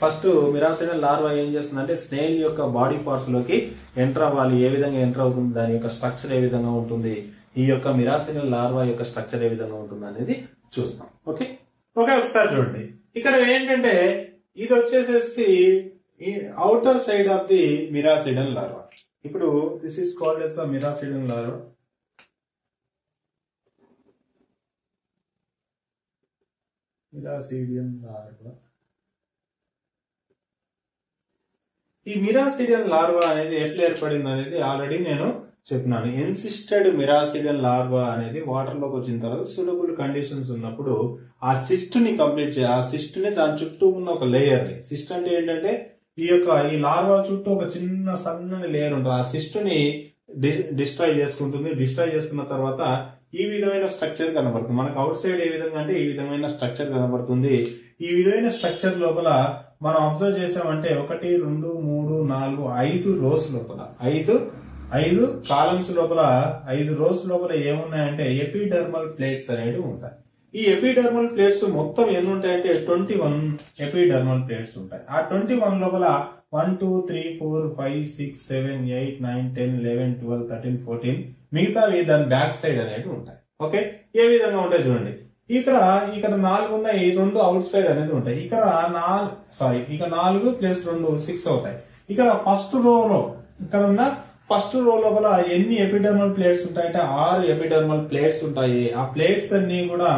first miracidium larva ఏం చేస్తుందంటే స్నేల్ యొక్క బాడీ పార్ట్స్లోకి ఎంటర్ అవ్వాలి. ఏ విధంగా ఎంటర్ అవుతుంది? దాని యొక్క స్ట్రక్చర్ ఏ విధంగా ఉంటుంది? ఈ యొక్క మిరాసైన లార్వా యొక్క స్ట్రక్చర్ ఏ విధంగా ఉంటుంది అనేది చూస్తాం. ఓకే? ఓకే ఒకసారి చూడండి. ఇక్కడ ఏంటంటే ఇది వచ్చేసేసి outer side of the miracidium larva. ఇప్పుడు this is called as miracidium larva. Miracidium larva. ఈ మిరాసిడియన్ లార్వా అనేది ఎట్లా ఏర్పడింది అనేది ఆల్రెడీ నేను చెప్పినాను. ఎన్సిస్టెడ్ మిరాసిడియన్ లార్వా అనేది వాటర్లోకి వచ్చిన తర్వాత సూటబుల్ కండిషన్స్ ఉన్నప్పుడు ఆ సిస్ట్ని కంప్లీట్ చేయాలి. ఆ సిస్ట్ని దాని చుట్టూ ఉన్న ఒక లేయర్ని సిస్ట్ అంటే ఏంటంటే ఈ యొక్క ఈ లార్వా చుట్టూ ఒక చిన్న సన్నని లేయర్ ఉంటుంది. ఆ సిస్ట్ని డిస్ట్రాయ్ చేసుకుంటుంది. డిస్ట్రాయ్ చేసుకున్న తర్వాత ఈ విధమైన స్ట్రక్చర్ కనబడుతుంది. మనకు అవుట్ సైడ్ ఏ విధంగా అంటే ఈ విధమైన స్ట్రక్చర్ కనబడుతుంది. ఈ విధమైన స్ట్రక్చర్ లోపల మనం అబ్జర్వ్ చేసామంటే ఒకటి రెండు మూడు నాలుగు ఐదు రోస్ లోపల. ఐదు ఐదు కాలమ్స్ లోపల ఐదు రోస్ లోపల ఏమున్నాయంటే ఎపిడర్మల్ ప్లేట్స్ అనేవి ఉంటాయి. ఈ ఎపిడర్మల్ ప్లేట్స్ మొత్తం ఎన్ని ఉంటాయంటే ట్వంటీ వన్ ఎపిడర్మల్ ప్లేట్స్ ఉంటాయి. ఆ ట్వంటీ వన్ లోపల one two three four five six seven eight nine ten eleven twelve thirteen fourteen మిగతావి దాని బ్యాక్ సైడ్ అనేవి ఉంటాయి. ఓకే ఏ విధంగా ఉంటాయి చూడండి. ఇక్కడ ఇక్కడ నాలుగు ఉన్నాయి రెండు అవుట్ సైడ్ అనేది ఉంటాయి. ఇక్కడ నాలుగు సారీ ఇక నాలుగు ప్లస్ రెండు సిక్స్ అవుతాయి. ఇక్కడ ఫస్ట్ రోలో ఇక్కడ ఉన్న ఫస్ట్ రో లోపల ఎన్ని ఎపిడర్మల్ ప్లేట్స్ ఉంటాయంటే ఆరు ఎపిడర్మల్ ప్లేట్స్ ఉంటాయి. ఆ ప్లేట్స్ అన్ని కూడా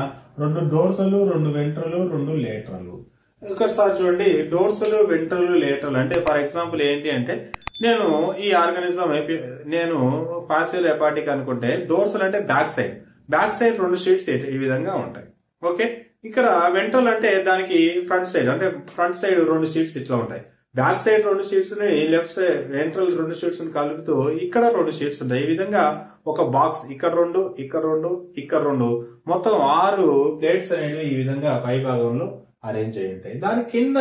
రెండు డోర్సలు రెండు వెంట్రలు రెండు లేటర్లు. ఒకసారి చూడండి డోర్సలు వెంట్రలు లేటర్లు అంటే ఫర్ ఎగ్జాంపుల్ ఏంటి అంటే నేను ఈ ఆర్గానిజం నేను పాసిల్ ఎపాటిక్ అనుకుంటే డోర్సల్ అంటే బ్యాక్ సైడ్. బ్యాక్ సైడ్ రెండు షీట్స్ ఈ విధంగా ఉంటాయి. ఓకే? ఇక్కడ వెంట్రల్ అంటే దానికి ఫ్రంట్ సైడ్ అంటే ఫ్రంట్ సైడ్ రెండు షీట్స్ ఇట్లా ఉంటాయి. బ్యాక్ సైడ్ రెండు షీట్స్ని లెఫ్ట్ సైడ్ వెంట్రల్ రెండు షీట్స్ని కలుపుతూ ఇక్కడ రెండు షీట్స్ ఉంటాయి. ఈ విధంగా ఒక బాక్స్ ఇక్కడ రెండు ఇక్కడ రెండు ఇక్కడ రెండు. మొత్తం ఆరు ప్లేట్స్ అనేవి ఈ విధంగా పై భాగంలో అరేంజ్ అయి ఉంటాయి. దాని కింద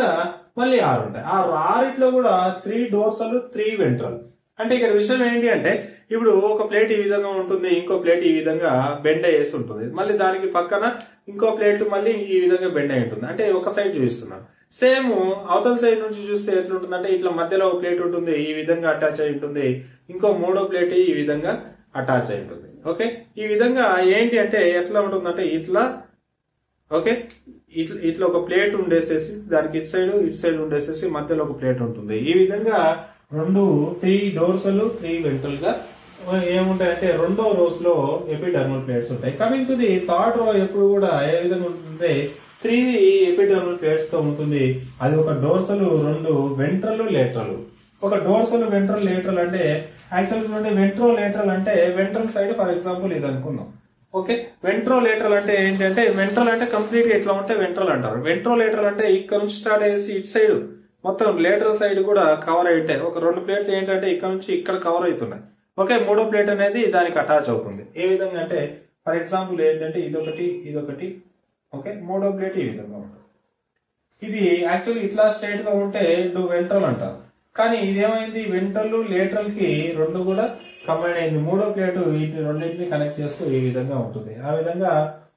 మళ్ళీ ఆరు ఉంటాయి. ఆ ఆరిట్లో కూడా త్రీ డోర్సలు త్రీ వెంట్రల్ అంటే ఇక్కడ విషయం ఏంటి అంటే ఇప్పుడు ఒక ప్లేట్ ఈ విధంగా ఉంటుంది ఇంకో ప్లేట్ ఈ విధంగా బెండ్ అయ్యేసి ఉంటుంది. మళ్ళీ దానికి పక్కన ఇంకో ప్లేట్ మళ్ళీ ఈ విధంగా బెండ్ అయి ఉంటుంది. అంటే ఒక సైడ్ చూపిస్తున్నాను. సేమ్ అవతల సైడ్ నుంచి చూస్తే ఎట్లుంటుంది అంటే ఇట్లా మధ్యలో ఒక ప్లేట్ ఉంటుంది ఈ విధంగా అటాచ్ అయి ఉంటుంది ఇంకో మూడో ప్లేట్ ఈ విధంగా అటాచ్ అయి ఉంటుంది. ఓకే? ఈ విధంగా ఏంటి అంటే ఎట్లా ఉంటుందంటే ఇట్లా ఓకే? ఇట్లా ఇట్లా ఒక ప్లేట్ ఉండేసేసి దానికి ఇటు సైడ్ ఇటు సైడ్ ఉండేసేసి మధ్యలో ఒక ప్లేట్ ఉంటుంది. ఈ విధంగా రెండు త్రీ డోర్సలు త్రీ వెంట్రల్గా ఏముంటాయంటే రెండో రోస్లో ఎపిడర్మల్ ప్లేట్స్ ఉంటాయి. Coming to the third row ఎప్పుడు కూడా ఏ విధంగా ఉంటుందంటే త్రీ ఎపిడర్మల్ ప్లేట్స్తో ఉంటుంది. అది ఒక డోర్సలు రెండు వెంట్రలు లేటరలు ఒక డోర్సలు వెంట్రల్ లేటరల్ అంటే యాక్చువల్ వెంట్రో లేటరల్ అంటే వెంట్రల్ సైడ్ ఫర్ ఎగ్జాంపుల్ ఇది అనుకుందాం. ఓకే వెంట్రోలేటరల్ అంటే ఏంటంటే వెంట్రల్ అంటే కంప్లీట్గా ఇట్లా ఉంటే వెంట్రల్ అంటారు. వెంట్రోలేటరల్ అంటే ఇక్కడ నుంచి స్టార్ట్ అయ్యేసి ఇటు సైడ్ మొత్తం లేటరల్ సైడ్ కూడా కవర్ అయి ఉంటాయి. ఒక రెండు ప్లేట్లు ఏంటంటే ఇక్కడ నుంచి ఇక్కడ కవర్ అవుతున్నాయి. ఓకే మూడో ప్లేట్ అనేది దానికి అటాచ్ అవుతుంది. ఏ విధంగా అంటే ఫర్ ఎగ్జాంపుల్ ఏంటంటే ఇదొకటి ఇదొకటి ఓకే మూడో ప్లేట్ ఈ విధంగా ఉంటుంది. ఇది యాక్చువల్లీ ఇట్లా స్ట్రైట్గా ఉంటే వెంట్రల్ అంటారు. కానీ ఇదేమైంది వెంట్రల్ లేటరల్కి రెండు కూడా కంబైన్ అయింది. మూడో ప్లేట్ వీటిని రెండింటిని కనెక్ట్ చేస్తూ ఈ విధంగా ఉంటుంది. ఆ విధంగా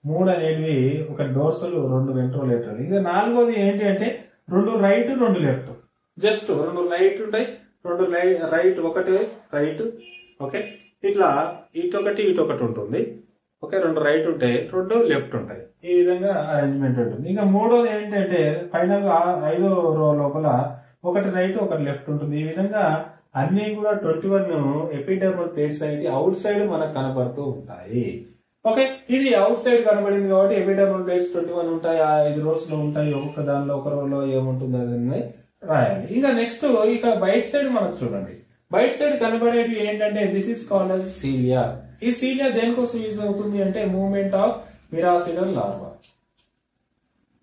మూడు అనేటివి ఒక డోర్సల్ రెండు వెంట్రో లేటరల్ ఇక నాలుగోది ఏంటి అంటే రెండు రైట్ రెండు లెఫ్ట్ జస్ట్ రెండు రైట్ ఉంటాయి రెండు రైట్ ఒకటి రైట్ ఓకే? ఇట్లా ఇటొకటి ఇటొకటి ఉంటుంది. ఓకే? రెండు రైట్ ఉంటాయి రెండు లెఫ్ట్ ఉంటాయి. ఈ విధంగా అరేంజ్మెంట్ ఉంటుంది. ఇంకా మూడోది ఏంటంటే ఫైనల్ ఐదో రో లోపల ఒకటి రైట్ ఒకటి లెఫ్ట్ ఉంటుంది. ఈ విధంగా అన్ని కూడా ట్వంటీ వన్ ఎపిడర్మల్ ప్లేట్స్ అనేవి అవుట్ సైడ్ మనకు కనబడుతూ ఉంటాయి. ఓకే? ఇది అవుట్ సైడ్ కనబడింది కాబట్టి ఎపిడర్మల్ ప్లేట్స్ ట్వంటీ వన్ ఉంటాయి. ఆ ఐదు రోస్లో ఉంటాయి. ఒక్కొక్క దానిలో ఒక రోలో ఏముంటుంది అది రాయాలి. ఇంకా నెక్స్ట్ ఇక్కడ బయట సైడ్ మనకు చూడండి. బయట సైడ్ కనబడేవి ఏంటంటే this is called as cilia ఈ సీలియా దేనికోసం యూజ్ అవుతుంది అంటే movement of miracidial larva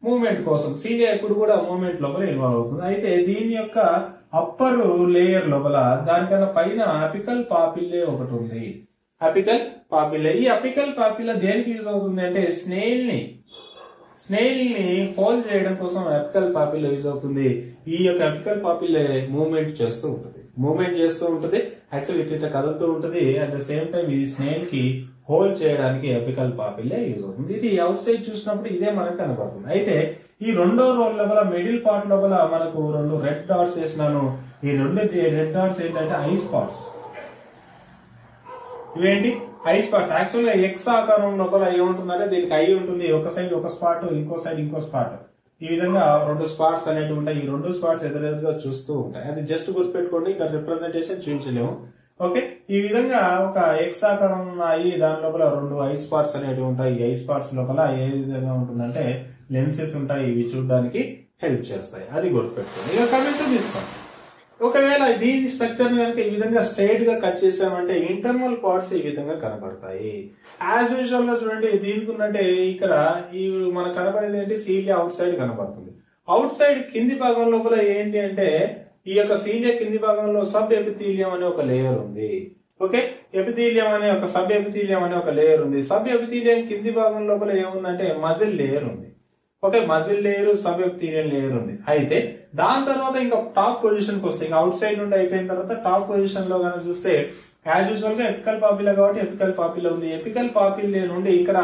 movement కోసం. సీలియా ఎప్పుడు కూడా మూమెంట్ లోపల ఇన్వాల్వ్ అవుతుంది. అయితే దీని యొక్క అప్పర్ లేయర్ లోపల దానికన్నా పైన అపికల్ పాపిల్లే ఒకటి ఉంది. అపికల్ పాపిల్లే ఈ అపికల్ పాపిల్ల దేనికి యూజ్ అవుతుంది అంటే స్నేల్ని స్నేల్ని హోల్ చేయడం కోసం అపికల్ పాపిల్ల యూజ్ అవుతుంది. ఈ యొక్క అపికల్ పాపిల్ల మూమెంట్ చేస్తూ ఉంటుంది. మూమెంట్ చేస్తూ ఉంటుంది యాక్చువల్ ఇట్ ఇట్లా కదులుతూ ఉంటుంది. అట్ ద సేమ్ టైం ఇది స్నేల్కి హోల్డ్ చేయడానికి ఎపికల్ పాపిల్లే యూజ్ అవుతుంది. ఇది అవుట్ సైడ్ చూసినప్పుడు ఇదే మనకు కనబడుతుంది అయితే ఈ రెండో రోల్ లోపల మిడిల్ పార్ట్ లోపల మనకు రెండు రెడ్ డాట్స్ వేసినాను. ఈ రెండు రెడ్ డాట్స్ ఏంటంటే ఐ స్పాట్స్ ఇవేంటి? ఐ స్పాట్స్ యాక్చువల్గా ఎక్స్ ఆకారం లోపల ఏముంటుందంటే దీనికి ఐ ఉంటుంది. ఒక సైడ్ ఒక స్పాట్ ఇంకో సైడ్ ఇంకో స్పాట్ ఈ విధంగా రెండు స్పాట్స్ అనేవి ఉంటాయి. ఈ రెండు స్పాట్స్ ఎదురెదురుగా చూస్తూ ఉంటాయి. అది జస్ట్ గుర్తుపెట్టుకోండి. ఇక్కడ రిప్రజెంటేషన్ చూపించలేము ఓకే ఈ విధంగా ఒక ఎక్స్ ఆకారం ఉన్నాయి దాని లోపల రెండు ఐ స్పాట్స్ అనేవి ఉంటాయి. ఈ ఐ స్పాట్స్ లోపల ఏ విధంగా ఉంటుందంటే లెన్సెస్ ఉంటాయి. ఇవి చూడడానికి హెల్ప్ చేస్తాయి. అది గుర్తుపెట్టుకోండి. ఇక కమెంట్ తీసుకోండి ఒకవేళ దీని స్ట్రక్చర్ కనుక ఈ విధంగా స్ట్రైట్గా కట్ చేసామంటే ఇంటర్నల్ పార్ట్స్ ఈ విధంగా కనబడతాయి. యాజ్ యూజువల్గా చూడండి దీనికి ఉన్నట్టే ఇక్కడ ఈ మనకు కనబడేది ఏంటి? సీలియా అవుట్ సైడ్ కనబడుతుంది. అవుట్ సైడ్ కింది భాగం లోపల ఏంటి అంటే ఈ యొక్క సీలియా కింది భాగంలో సబ్ ఎపిథీలియం అనే ఒక లేయర్ ఉంది. ఓకే ఎపిథీలియం అనే ఒక సబ్ ఎపిథీలియం అనే ఒక లేయర్ ఉంది. సబ్ ఎపిథీలియం కింది భాగం లోపల ఏముందంటే మజిల్ లేయర్ ఉంది. Okay muscle layer sub epithelial layer ఉంది. అయితే దాని తర్వాత ఇంకా టాప్ పొజిషన్కి వస్తే ఇంకా అవుట్ సైడ్ నుండి అయిపోయిన తర్వాత టాప్ పొజిషన్లో కనుక చూస్తే యాజ్ యూజువల్గా ఎపికల్ పాపిలా కాబట్టి ఎపికల్ పాపిలా ఉంది. ఎపికల్ పాపిల్ నుండి ఇక్కడ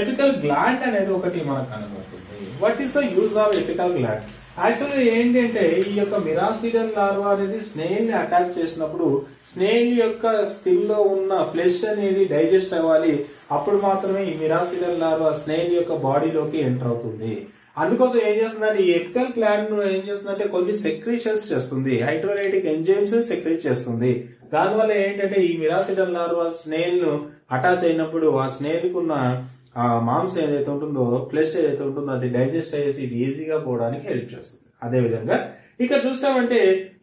ఎపికల్ గ్లాండ్ అనేది ఒకటి మనకు కనబడుతుంది. What is the use of apical gland యాక్చువల్గా ఏంటంటే ఈ యొక్క మిరాసిడల్ లార్వా అనేది స్నేహిల్ని ని అటాక్ చేసినప్పుడు స్నేహిల్ యొక్క స్కిన్లో ఉన్న ఫ్లెష్ అనేది డైజెస్ట్ అవ్వాలి. అప్పుడు మాత్రమే ఈ మిరాసిలర్ లార్వా స్నేల్ యొక్క బాడీలోకి ఎంటర్ అవుతుంది. అందుకోసం ఏం చేస్తుందంటే ఈ ఎపికల్ గ్లాండ్ ఏం చేస్తుందంటే కొన్ని సెక్రీషన్స్ చేస్తుంది. హైడ్రోలైటిక్ ఎంజైమ్స్ సెక్రీట్ చేస్తుంది. దానివల్ల ఏంటంటే ఈ మిరాసిడల్ లార్వా స్నేల్ను అటాచ్ అయినప్పుడు ఆ స్నేల్ కున్న ఆ మాంసం ఏదైతే ఉంటుందో ఫ్లెష్ ఏదైతే ఉంటుందో అది డైజెస్ట్ అయ్యేసి ఇది ఈజీగా పోవడానికి హెల్ప్ చేస్తుంది. అదే విధంగా ఇక్కడ చూసామంటే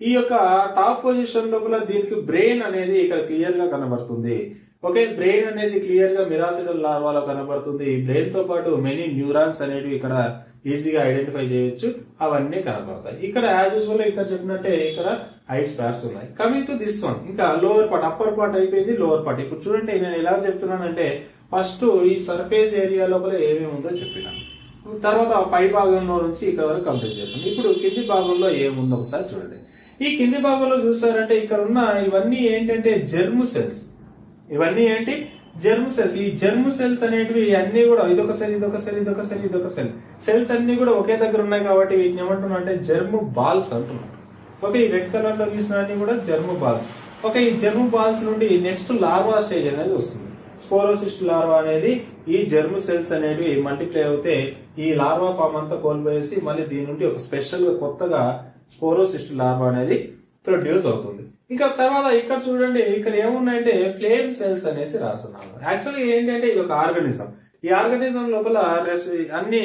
ఈ యొక్క టాప్ పొజిషన్ లోపల దీనికి బ్రెయిన్ అనేది ఇక్కడ క్లియర్గా కనబడుతుంది. ఓకే బ్రెయిన్ అనేది క్లియర్గా మిరాసిడల్ లార్వాలో కనబడుతుంది ఈ బ్రెయిన్తో పాటు మెనీ న్యూరాన్స్ అనేవి ఇక్కడ ఈజీగా ఐడెంటిఫై చేయొచ్చు. అవన్నీ కనబడతాయి ఇక్కడ యాజ్ యూజువల్ ఇక్కడ చెప్పినట్టే ఇక్కడ ఐస్ ప్యాడ్స్ ఉన్నాయి. కమింగ్ టు దిస్ వన్ ఇంకా లోవర్ పార్ట్ అప్పర్ పార్ట్ అయిపోయింది లోవర్ పార్ట్. ఇప్పుడు చూడండి నేను ఎలా చెప్తున్నానంటే ఫస్ట్ ఈ సర్ఫేస్ ఏరియా లోపల ఏమేమి ఉందో చెప్పినాను తర్వాత పై భాగంలో నుంచి ఇక్కడ వరకు కంప్లీట్ చేస్తాం. ఇప్పుడు కింది భాగంలో ఏముందో ఒకసారి చూడండి. ఈ కింది భాగంలో చూసారంటే ఇక్కడ ఉన్న ఇవన్నీ ఏంటంటే జెర్మ్ సెల్స్ ఇవన్నీ ఏంటి? జెర్మ్ సెల్స్ ఈ జెర్మ్ సెల్స్ అనేటివి అన్ని కూడా ఇదొక సెల్ ఇదొక సెల్ ఇదొక సెల్ ఇదొక సెల్ సెల్స్ అన్ని కూడా ఒకే దగ్గర ఉన్నాయి కాబట్టి వీటిని ఏమంటున్నా అంటే జెర్మ్ బాల్స్ అంటున్నారు ఓకే ఈ రెడ్ కలర్లో గీసిన అన్ని కూడా జెర్మ్ బాల్స్ ఓకే ఈ జెర్మ్ బాల్స్ నుండి నెక్స్ట్ లార్వా స్టేజ్ అనేది వస్తుంది. స్పోరోసిస్ట్ లార్వా అనేది ఈ జెర్మ్ సెల్స్ అనేవి మల్టిప్లై అవుతే ఈ లార్వా ఫామ్ అంతా కోల్పోయేసి మళ్ళీ దీని నుండి ఒక స్పెషల్గా కొత్తగా స్పోరోసిస్ట్ లార్వా అనేది ప్రొడ్యూస్ అవుతుంది. ఇంకా తర్వాత ఇక్కడ చూడండి ఇక్కడ ఏమున్నాయంటే ఫ్లేమ్ సెల్స్ అనేసి రాస్తున్నాను యాక్చువల్లీ ఏంటంటే ఇది ఒక ఆర్గానిజం. ఈ ఆర్గానిజం లోపల అన్ని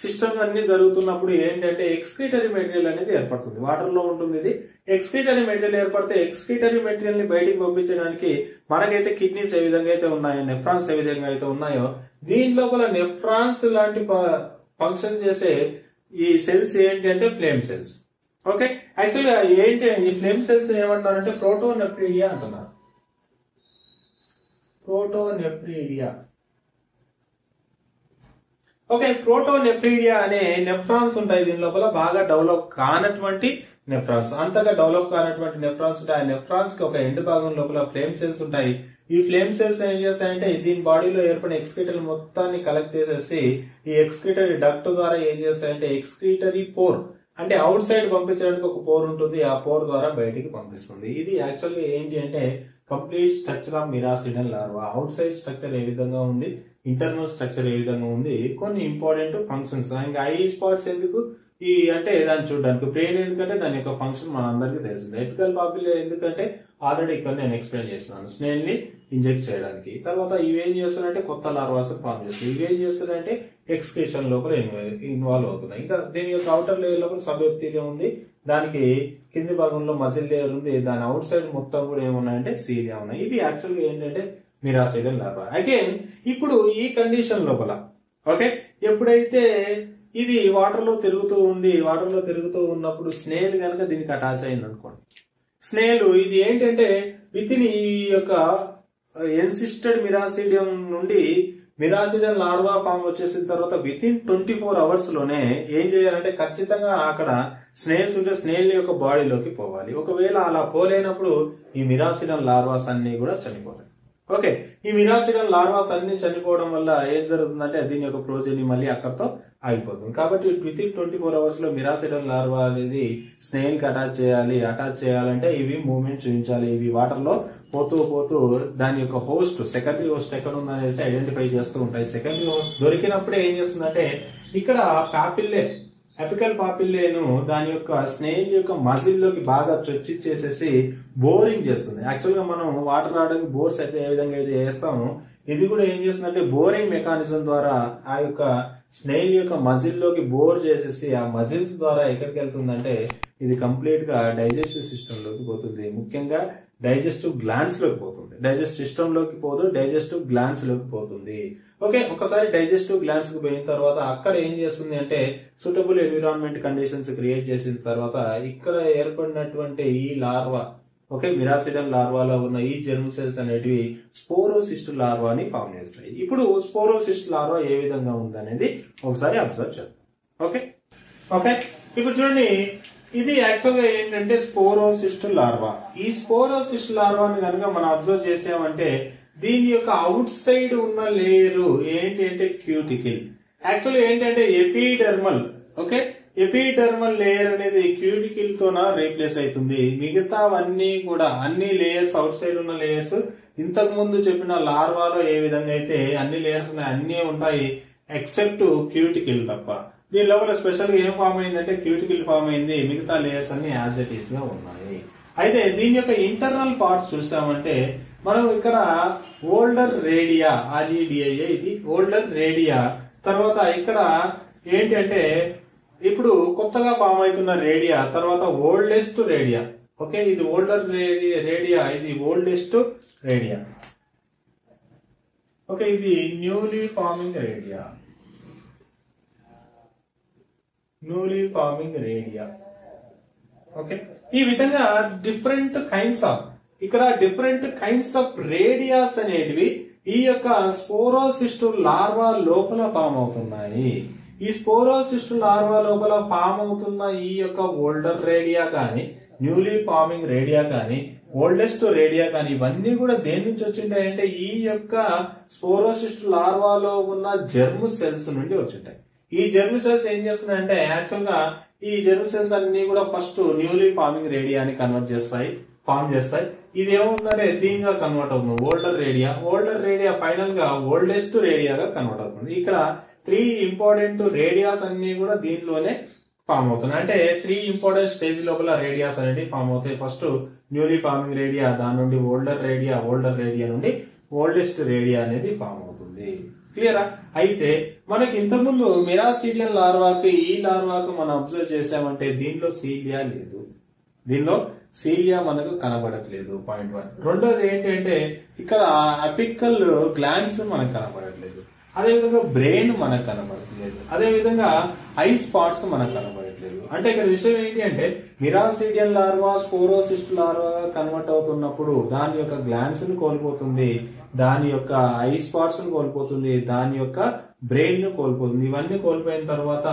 సిస్టమ్స్ అన్ని జరుగుతున్నప్పుడు ఏంటంటే ఎక్స్క్రీటరీ మెటీరియల్ అనేది ఏర్పడుతుంది. వాటర్లో ఉంటుంది ఇది. ఎక్స్క్రీటరీ మెటీరియల్ ఏర్పడితే ఎక్స్క్రీటరీ మెటీరియల్ని బయటికి పంపించడానికి మనకైతే కిడ్నీస్ ఏ విధంగా అయితే ఉన్నాయో నెఫ్రాన్స్ ఏ విధంగా అయితే ఉన్నాయో దీని లోపల నెఫ్రాన్స్ లాంటి ఫంక్షన్ చేసే ఈ సెల్స్ ఏంటి అంటే ఫ్లేమ్ సెల్స్. ఓకే యాక్చువల్గా ఏంటి? ఈ ఫ్లేమ్ సెల్స్ ఏమంటారంటే ప్రోటోనెఫ్రీడియా అంటున్నారు. ప్రోటోనెఫ్రీడియా ఓకే ప్రోటోనెఫ్రీడియా అనే నెఫ్రాన్స్ ఉంటాయి దీని లోపల. బాగా డెవలప్ కానటువంటి నెఫ్రాన్స్ అంతగా డెవలప్ కానటువంటి నెఫ్రాన్స్ ఉంటాయి. ఆ నెఫ్రాన్స్కి ఒక ఎండ్ భాగం లోపల ఫ్లేమ్ సెల్స్ ఉంటాయి. ఈ ఫ్లేమ్ సెల్స్ ఏం చేస్తాయంటే దీని బాడీలో ఏర్పడిన ఎక్స్క్రీటర్ మొత్తాన్ని కలెక్ట్ చేసేసి ఈ ఎక్స్క్రీటరీ డక్ట్ ద్వారా ఏం చేస్తాయంటే ఎక్స్క్రీటరీ పోర్ అంటే అవుట్ సైడ్ పంపించడానికి ఒక పోర్ ఉంటుంది ఆ పోర్ ద్వారా బయటికి పంపిస్తుంది. ఇది యాక్చువల్గా ఏంటి అంటే complete structure of miracidium larva. Outside structure ఏ విధంగా ఉంది? ఇంటర్నల్ స్ట్రక్చర్ ఏ విధంగా ఉంది? కొన్ని ఇంపార్టెంట్ ఫంక్షన్స్. ఇంకా ఐ స్పాట్స్ ఎందుకు? ఈ అంటే దాన్ని చూడడానికి. బ్రెయిన్ ఎందుకంటే దాని యొక్క ఫంక్షన్ మనందరికీ తెలిసింది. ఎపికల్ పాపులే ఎందుకంటే ఆల్రెడీ ఇక్కడ నేను ఎక్స్ప్లెయిన్ చేస్తున్నాను. స్నేల్ని ఇంజెక్ట్ చేయడానికి. తర్వాత ఇవేం చేస్తున్నాయంటే కొత్త లార్వాస్ ఫామ్ చేస్తాయి ఇవేం చేస్తున్నాయంటే ఎక్స్క్రేషన్ లోపల ఇన్వాల్వ్ అవుతున్నాయి. ఇంకా దీని యొక్క అవుటర్ లేయర్ లోపల సబ్ ఉంది. దానికి కింది భాగంలో మజిల్ లేయర్ ఉంది. దాని అవుట్ సైడ్ మొత్తం కూడా ఏమున్నాయంటే సీరియా ఉన్నాయి. ఇవి యాక్చువల్గా ఏంటంటే మిరాసైడల్ లార్వా. అగైన్ ఇప్పుడు ఈ కండిషన్ లోపల ఓకే? ఎప్పుడైతే ఇది వాటర్లో తిరుగుతూ ఉంది వాటర్లో తిరుగుతూ ఉన్నప్పుడు స్నేల్ కనుక దీనికి అటాచ్ అయింది అనుకోండి స్నేల్ ఇది ఏంటంటే విత్ ఇన్ ఈ యొక్క ఎన్సిస్టెడ్ మిరాసిడియం నుండి మిరాసిడియం లార్వా ఫామ్ వచ్చేసిన తర్వాత విత్ ఇన్ ట్వంటీ ఫోర్ అవర్స్లోనే ఏం చేయాలంటే ఖచ్చితంగా అక్కడ స్నేల్స్ ఉంటే స్నేల్ యొక్క బాడీలోకి పోవాలి. ఒకవేళ అలా పోలేనప్పుడు ఈ మిరాసిడియం లార్వాస్ అన్ని కూడా చనిపోతాయి. ఓకే ఈ మిరాసిడల్ లార్వాస్ అన్ని చనిపోవడం వల్ల ఏం జరుగుతుందంటే దీని యొక్క ప్రోజెని మళ్ళీ అక్కడతో అయిపోతుంది. కాబట్టి విత్ ఇన్ ట్వంటీ ఫోర్ అవర్స్లో మిరాసిడల్ లార్వా అనేది స్నేల్కి అటాచ్ చేయాలి అటాచ్ చేయాలంటే ఇవి మూమెంట్ చూపించాలి. ఇవి వాటర్లో పోతూ పోతూ దాని యొక్క హోస్ట్ సెకండరీ హోస్ట్ ఎక్కడ ఉందనేసి ఐడెంటిఫై చేస్తూ ఉంటాయి. సెకండరీ హోస్ట్ దొరికినప్పుడే ఏం చేస్తుందంటే ఇక్కడ పాపిల్లే ఎపికల్ పాపిల్లేను దాని యొక్క స్నేహిల్ యొక్క మజిల్లోకి బాగా చొచ్చిచ్చేసేసి బోరింగ్ చేస్తుంది. యాక్చువల్గా మనం వాటర్ రావడానికి బోర్స్ అయితే ఏ విధంగా అయితే వేస్తాము ఇది కూడా ఏం చేస్తుందంటే బోరింగ్ మెకానిజం ద్వారా ఆ యొక్క స్నేల్ యొక్క మజిల్లోకి బోర్ చేసేసి ఆ మజిల్స్ ద్వారా ఎక్కడికి వెళ్తుందంటే ఇది కంప్లీట్గా డైజెస్టివ్ సిస్టమ్లోకి పోతుంది. ముఖ్యంగా డైజెస్టివ్ గ్లాండ్స్లోకి పోతుంది. డైజెస్ట్ సిస్టమ్లోకి పోదు డైజెస్టివ్ గ్లాండ్స్లోకి పోతుంది. ఓకే ఒకసారి డైజెస్టివ్ గ్లాండ్స్కి పోయిన తర్వాత అక్కడ ఏం చేస్తుంది అంటే సూటబుల్ ఎన్విరాన్మెంట్ కండిషన్స్ క్రియేట్ చేసిన తర్వాత ఇక్కడ ఏర్పడినటువంటి ఈ లార్వా ఓకే మిరాసిడన్ లార్వాలో ఉన్న ఈ జెర్మ్ సెల్స్ అనేటివి స్పోరోసిస్ట్ లార్వాని ఫామ్ చేస్తాయి. ఇప్పుడు స్పోరోసిస్ట్ లార్వా ఏ విధంగా ఉందనేది ఒకసారి అబ్జర్వ్ చేద్దాం. Okay okay. ఇప్పుడు చూడండి ఇది యాక్చువల్గా ఏంటంటే స్పోరోసిస్ట్ లార్వా. ఈ స్పోరోసిస్ట్ లార్వాని కనుక మనం అబ్జర్వ్ చేసామంటే దీని యొక్క అవుట్ సైడ్ ఉన్న లేయరు ఏంటి అంటే క్యూటికిల్. యాక్చువల్ ఏంటంటే ఎపిడర్మల్ ఓకే? ఎపిడర్మల్ లేయర్ అనేది క్యూటికిల్ తోన రీప్లేస్ అవుతుంది మిగతావన్నీ కూడా అన్ని లేయర్స్ అవుట్ సైడ్ ఉన్న లేయర్స్ ఇంతకు ముందు చెప్పిన లార్వాలో ఏ విధంగా అయితే అన్ని లేయర్స్ ఉన్నాయి ఉంటాయి ఎక్సెప్ట్ క్యూటికిల్ తప్ప. దీని లోపల స్పెషల్గా ఏం ఫామ్ అయిందంటే క్యూటికిల్ ఫామ్ అయింది. మిగతా లేయర్స్ అన్ని యాజ్ ఇట్ ఈస్గా ఉన్నాయి. అయితే దీని యొక్క ఇంటర్నల్ పార్ట్స్ చూసామంటే మనం ఇక్కడ ఓల్డర్ రేడియా ఆర్ఈడిఐఏ ఇది ఓల్డర్ రేడియా తర్వాత ఇక్కడ ఏంటంటే ఇప్పుడు కొత్తగా ఫామ్ అవుతున్న రేడియా తర్వాత ఓల్డెస్ట్ రేడియా. ఓకే ఇది ఓల్డర్ రేడియా రేడియా ఇది ఓల్డెస్ట్ రేడియా. ఓకే ఇది newly forming redia. Newly forming redia. Okay ఈ విధంగా డిఫరెంట్ కైండ్స్ ఆఫ్ ఇక్కడ డిఫరెంట్ కైండ్స్ ఆఫ్ రేడియాస్ అనేటివి ఈ యొక్క స్పోరోసిస్టు లార్వా లోపల ఫామ్ అవుతున్నాయి. ఈ స్పోరోసిస్టు లార్వా లోపల ఫామ్ అవుతున్న ఈ యొక్క ఓల్డర్ రేడియా కానీ న్యూలీ ఫార్మింగ్ రేడియా కానీ ఓల్డెస్ట్ రేడియా కానీ ఇవన్నీ కూడా దేని నుంచి వచ్చింటాయంటే ఈ యొక్క స్పోరోసిస్ట్ లార్వాలో ఉన్న జర్మ్ సెల్స్ నుండి వచ్చింటాయి. ఈ జర్మ్ సెల్స్ ఏం చేస్తున్నాయంటే యాక్చువల్గా ఈ జర్మ్ సెల్స్ అన్ని కూడా ఫస్ట్ న్యూలీ ఫార్మింగ్ రేడియాని కన్వర్ట్ చేస్తాయి ఫామ్ చేస్తాయి. ఇది ఏముందంటే థీన్గా కన్వర్ట్ అవుతుంది ఓల్డర్ రేడియా. ఓల్డర్ రేడియా ఫైనల్గా ఓల్డెస్ట్ రేడియాగా కన్వర్ట్ అవుతుంది. ఇక్కడ త్రీ ఇంపార్టెంట్ రేడియాస్ అన్ని కూడా దీనిలోనే ఫామ్ అవుతున్నాయి. అంటే త్రీ ఇంపార్టెంట్ స్టేజ్ లోపల రేడియాస్ అనేవి ఫామ్ అవుతాయి. ఫస్ట్ న్యూలీ ఫార్మింగ్ రేడియా దాని నుండి ఓల్డర్ రేడియా ఓల్డర్ రేడియా నుండి ఓల్డెస్ట్ రేడియా అనేది ఫామ్ అవుతుంది. క్లియరా? అయితే మనకి ఇంతకుముందు మిరాసీడియన్ లార్వాకు ఈ లార్వాకు మనం అబ్జర్వ్ చేసామంటే దీనిలో సీలియా లేదు. దీనిలో సీలియా మనకు కనబడట్లేదు పాయింట్ వన్. రెండోది ఏంటంటే ఇక్కడ అపికల్ గ్లాండ్స్ మనకు కనబడ అదేవిధంగా బ్రెయిన్ మనకు కనబడట్లేదు. అదేవిధంగా ఐ స్పాట్స్ మనకు కనబడట్లేదు. అంటే ఇక్కడ విషయం ఏంటి అంటే miracidium larva sporocyst larva convert అవుతున్నప్పుడు దాని యొక్క గ్లాన్స్ను కోల్పోతుంది దాని యొక్క ఐ స్పాట్స్ను కోల్పోతుంది దాని యొక్క బ్రెయిన్ను కోల్పోతుంది. ఇవన్నీ కోల్పోయిన తర్వాత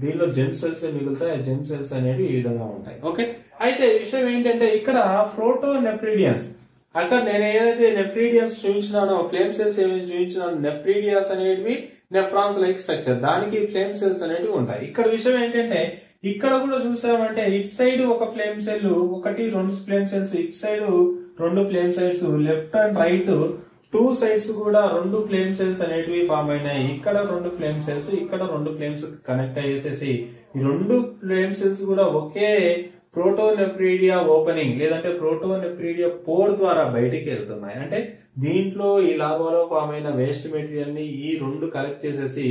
దీనిలో జెమ్ సెల్స్ మిగులుతాయి? జెమ్ సెల్స్ అనేవి ఈ విధంగా ఉంటాయి. ఓకే? అయితే విషయం ఏంటంటే ఇక్కడ ప్రోటో నెప్రిడియన్స్ అక్కడ నేను ఏదైతే నెఫ్రీడియన్స్ చూపించినానో ఫ్లేమ్ సెల్స్ ఏమైతే చూపించినానో నెఫ్రీడియాస్ అనేటివి నెఫ్రాన్స్ లైక్ స్ట్రక్చర్ దానికి ఫ్లేమ్ సెల్స్ అనేటివి ఉంటాయి. ఇక్కడ విషయం ఏంటంటే ఇక్కడ కూడా చూసామంటే ఇట్ సైడ్ ఒక ఫ్లేమ్ సెల్ ఒకటి రెండు ఫ్లేమ్ సెల్స్ ఇట్ సైడ్ రెండు flame cells left and right two sides కూడా రెండు ఫ్లేమ్ సెల్స్ అనేటివి ఫామ్ అయినాయి. ఇక్కడ రెండు ఫ్లేమ్ సెల్స్ ఇక్కడ రెండు ఫ్లేమ్స్ కనెక్ట్ అయ్యేసేసి ఈ రెండు ఫ్లేమ్ సెల్స్ కూడా ఒకే ప్రోటోనెఫ్రీడియా ఓపెనింగ్ లేదంటే ప్రోటోనెఫ్రీడియా పోర్ ద్వారా బయటికి వెళ్తున్నాయి. అంటే దీంట్లో ఈ లాభాలో వేస్ట్ మెటీరియల్ని ఈ రెండు కలెక్ట్ చేసేసి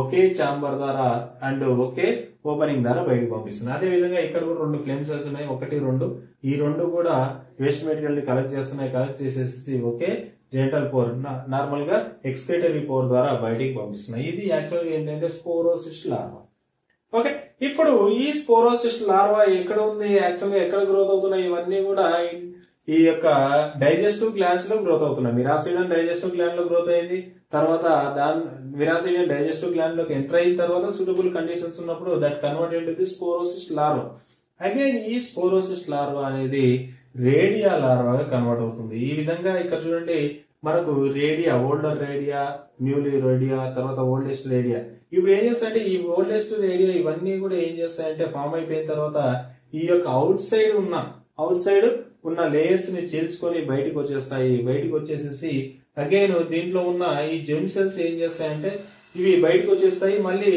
ఒకే ఛాంబర్ ద్వారా అండ్ ఒకే ఓపెనింగ్ ద్వారా బయటకు పంపిస్తుంది అదే విధంగా ఇక్కడ కూడా రెండు ఫ్లేమ్ సెల్స్ ఉన్నాయి. ఒకటి రెండు. ఈ రెండు కూడా వేస్ట్ మెటీరియల్ని కలెక్ట్ చేస్తున్నాయి. కలెక్ట్ చేసేసి ఒకే జెంటల్ పోర్ నార్మల్గా ఎక్స్క్రేటరీ పోర్ ద్వారా బయటికి పంపిస్తున్నాయి. ఇది యాక్చువల్గా ఏంటంటే స్పోరోసిస్ట్ లార్వా ఇప్పుడు ఈ స్పోరోసిస్ట్ లార్వా ఎక్కడ ఉంది? యాక్చువల్గా ఎక్కడ గ్రోత్ అవుతున్నాయి? ఇవన్నీ కూడా ఈ యొక్క డైజెస్టివ్ గ్లాండ్స్లో గ్రోత్ అవుతున్నాయి. మిరాసిడియన్ డైజెస్టివ్ గ్లాండ్లో గ్రోత్ అయింది. తర్వాత దాని మిరాసిడియన్ డైజెస్టివ్ గ్లాండ్లోకి ఎంటర్ అయిన తర్వాత సూటబుల్ కండిషన్స్ ఉన్నప్పుడు that convert into sporocyst larva again ఈ స్పోరోసిస్ట్ లార్వా అనేది రేడియా లార్వాగా కన్వర్ట్ అవుతుంది. ఈ విధంగా ఇక్కడ చూడండి మనకు రేడియా ఓల్డర్ రేడియా న్యూలీ రేడియా తర్వాత ఓల్డెస్ట్ రేడియా. ఇప్పుడు ఏం చేస్తాయంటే ఈ ఓల్డెస్ట్ రేడియా ఇవన్నీ కూడా ఏం చేస్తాయంటే ఫామ్ అయిపోయిన తర్వాత ఈ యొక్క అవుట్ సైడ్ ఉన్న అవుట్ సైడ్ ఉన్న లేయర్స్ని చీల్చుకొని బయటకు వచ్చేస్తాయి. బయటకు వచ్చేసేసి అగైన్ దీంట్లో ఉన్న ఈ జెమ్ సెల్స్ ఏం చేస్తాయంటే ఇవి బయటకు వచ్చేస్తాయి. మళ్ళీ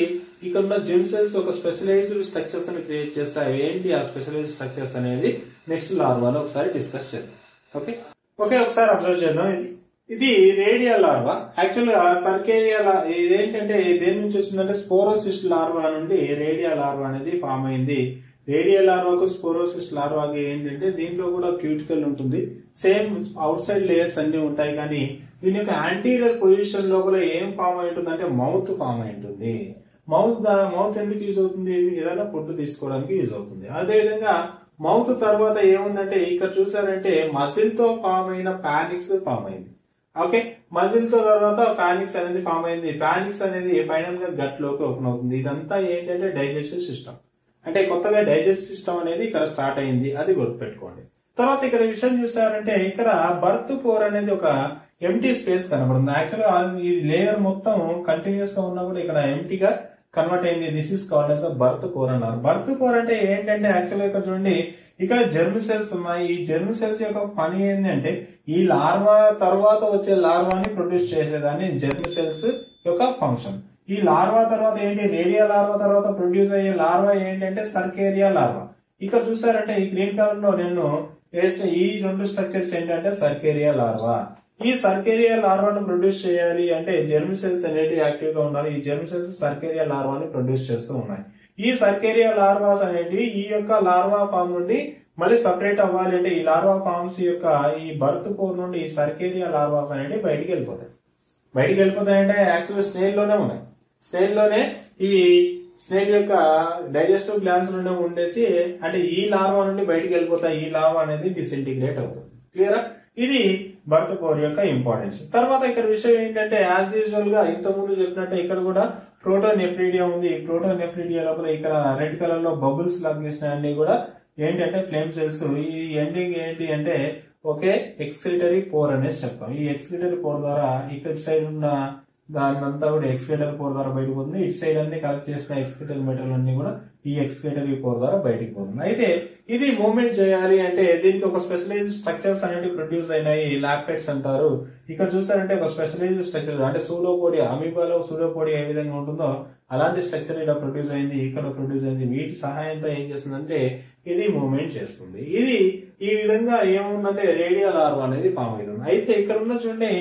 ఇక్కడ ఉన్న జెమ్ సెల్స్ ఒక స్పెషలైజ్డ్ స్ట్రక్చర్స్ని క్రియేట్ చేస్తాయి. ఏంటి ఆ స్పెషలైజ్డ్ స్ట్రక్చర్స్ అనేది? నెక్స్ట్ లార్వాలో ఒకసారి డిస్కస్ చేద్దాం. ఓకే ఓకే ఒకసారి అబ్జర్వ్ చేద్దాం. ఇది ఇది రేడియల్ లార్వా. యాక్చువల్గా సర్కేరియా ఇదేంటంటే దేని నుంచి వచ్చిందంటే స్పోరోసిస్ట్ లార్వా నుండి రేడియా లార్వా అనేది ఫామ్ అయింది. రేడియల్ లార్వాకు స్పోరోసిస్ట్ లార్వాకి ఏంటంటే దీంట్లో కూడా క్యూటికల్ ఉంటుంది. సేమ్ అవుట్ సైడ్ లేయర్స్ అన్ని ఉంటాయి కానీ దీని యొక్క యాంటీరియర్ పొజిషన్ లోపల ఏం ఫామ్ అయి ఉంటుందంటే మౌత్ ఫామ్ అయి ఉంటుంది. మౌత్ మౌత్ ఎందుకు యూజ్ అవుతుంది? ఏదైనా ఫుడ్ తీసుకోవడానికి యూజ్ అవుతుంది. అదే విధంగా మౌత్ తర్వాత ఏముందంటే ఇక్కడ చూసారంటే మజిల్తో ఫామ్ అయిన పానిక్స్ ఫామ్ అయింది. ఓకే మజిల్తో తర్వాత ప్యానిక్స్ అనేది ఫామ్ అయింది. ప్యానిక్స్ అనేది ఫైనల్గా గట్లోకి ఓపెన్ అవుతుంది? ఇదంతా ఏంటంటే డైజెస్టివ్ సిస్టమ్. అంటే కొత్తగా డైజెస్టివ్ సిస్టమ్ అనేది ఇక్కడ స్టార్ట్ అయింది. అది గుర్తుపెట్టుకోండి. తర్వాత ఇక్కడ విషయం చూసారంటే ఇక్కడ బర్త్ పోర్ అనేది ఒక ఎంటీ స్పేస్ కనబడుతుంది. యాక్చువల్గా ఈ లేయర్ మొత్తం కంటిన్యూస్గా ఉన్నా కూడా ఇక్కడ ఎంటీగా కన్వర్ట్ అయింది. This is called as birth core అన్నారు. బర్త్ కోర్ అంటే ఏంటంటే యాక్చువల్గా ఇక్కడ చూడండి ఇక్కడ జెర్మ్ సెల్స్ ఉన్నాయి. ఈ జెర్మ్ సెల్స్ యొక్క పని ఏంటంటే ఈ లార్వా తర్వాత వచ్చే లార్వాని ప్రొడ్యూస్ చేసేదాన్ని జెర్మ్ సెల్స్ యొక్క ఫంక్షన్ ఈ లార్వా తర్వాత ఏంటి? రేడియా లార్వా తర్వాత ప్రొడ్యూస్ అయ్యే లార్వా ఏంటంటే సర్కేరియా లార్వా ఇక్కడ చూసారంటే ఈ గ్రీన్ కలర్లో నేను వేసిన ఈ రెండు స్ట్రక్చర్స్ ఏంటంటే సర్కేరియా లార్వా ఈ సర్కేరియా లార్వాను ప్రొడ్యూస్ చేయాలి అంటే జెర్మ్ సెల్స్ అనేటివి యాక్టివ్గా ఉండాలి. ఈ జెర్మ్ సెల్స్ సర్కేరియా లార్వాని ప్రొడ్యూస్ చేస్తూ ఉన్నాయి. ఈ సర్కేరియా లార్వాస్ అనేవి ఈ యొక్క లార్వా ఫామ్ నుండి మళ్ళీ సపరేట్ అవ్వాలి అంటే ఈ లార్వా ఫార్మ్స్ యొక్క ఈ బర్త్ పోర్ నుండి ఈ సర్కేరియా లార్వాస్ అనేవి బయటికి వెళ్ళిపోతాయి. బయటికి వెళ్ళిపోతాయంటే యాక్చువల్ స్నేల్లోనే ఉన్నాయి. స్నేల్లోనే ఈ స్నేల్ యొక్క డైజెస్టివ్ గ్లాన్స్ నుండి ఉండేసి అంటే ఈ లార్వా నుండి బయటికి వెళ్ళిపోతాయి. ఈ లార్వా అనేది డిసింటిగ్రేట్ అవుతుంది. క్లియరా ఇది బర్త్ పోర్ యొక్క ఇంపార్టెన్స్ తర్వాత ఇక్కడ విషయం ఏంటంటే యాజ్ యూజువల్గా ఇంత ముందు చెప్పినట్టే ఇక్కడ కూడా ప్రోటోనెఫ్రీడియా ఉంది. ప్రోటోనెఫ్రీడియా లోపల ఇక్కడ రెడ్ కలర్లో బబుల్స్ లాగేసిన అన్ని కూడా. ఏంటంటే ఫ్లేమ్ సెల్స్. ఈ ఎండింగ్ ఏంటి అంటే ఒకే ఎక్స్క్రిటరీ పోర్ అనేసి చెప్తాం. ఈ ఎక్స్క్రిటరీ పోర్ ద్వారా ఇక్కడ సైడ్ ఉన్న దాని అంతా కూడా ఎక్స్కేటర్ పోర్ ద్వారా బయటకు పోతుంది. ఇటు సైడ్ అన్ని కలెక్ట్ చేసిన ఎక్స్కేటర్ మెటీరియల్ అన్ని కూడా ఈ ఎక్స్కేటర్ ఈ పోర్ ద్వారా బయటకు పోతుంది. అయితే ఇది మూవ్మెంట్ చేయాలి అంటే దీనికి ఒక స్పెషలైజ్ స్ట్రక్చర్స్ అనేవి ప్రొడ్యూస్ అయినాయి. లాప్టెట్స్ అంటారు. ఇక్కడ చూసారంటే ఒక స్పెషలైజ్ స్ట్రక్చర్ అంటే సూడోపోడి అమీబాలో సూడోపోడి ఏ విధంగా ఉంటుందో అలాంటి స్ట్రక్చర్ ఇక్కడ ప్రొడ్యూస్ అయింది ఇక్కడ ప్రొడ్యూస్ అయింది. వీటి సహాయంతో ఏం చేస్తుందంటే ఇది మూవ్మెంట్ చేస్తుంది. ఇది ఈ విధంగా ఏముందంటే రేడియల్ ఆర్వ్ అనేది ఫామ్ అవుతుంది. అయితే ఇక్కడ ఉన్న చూడండి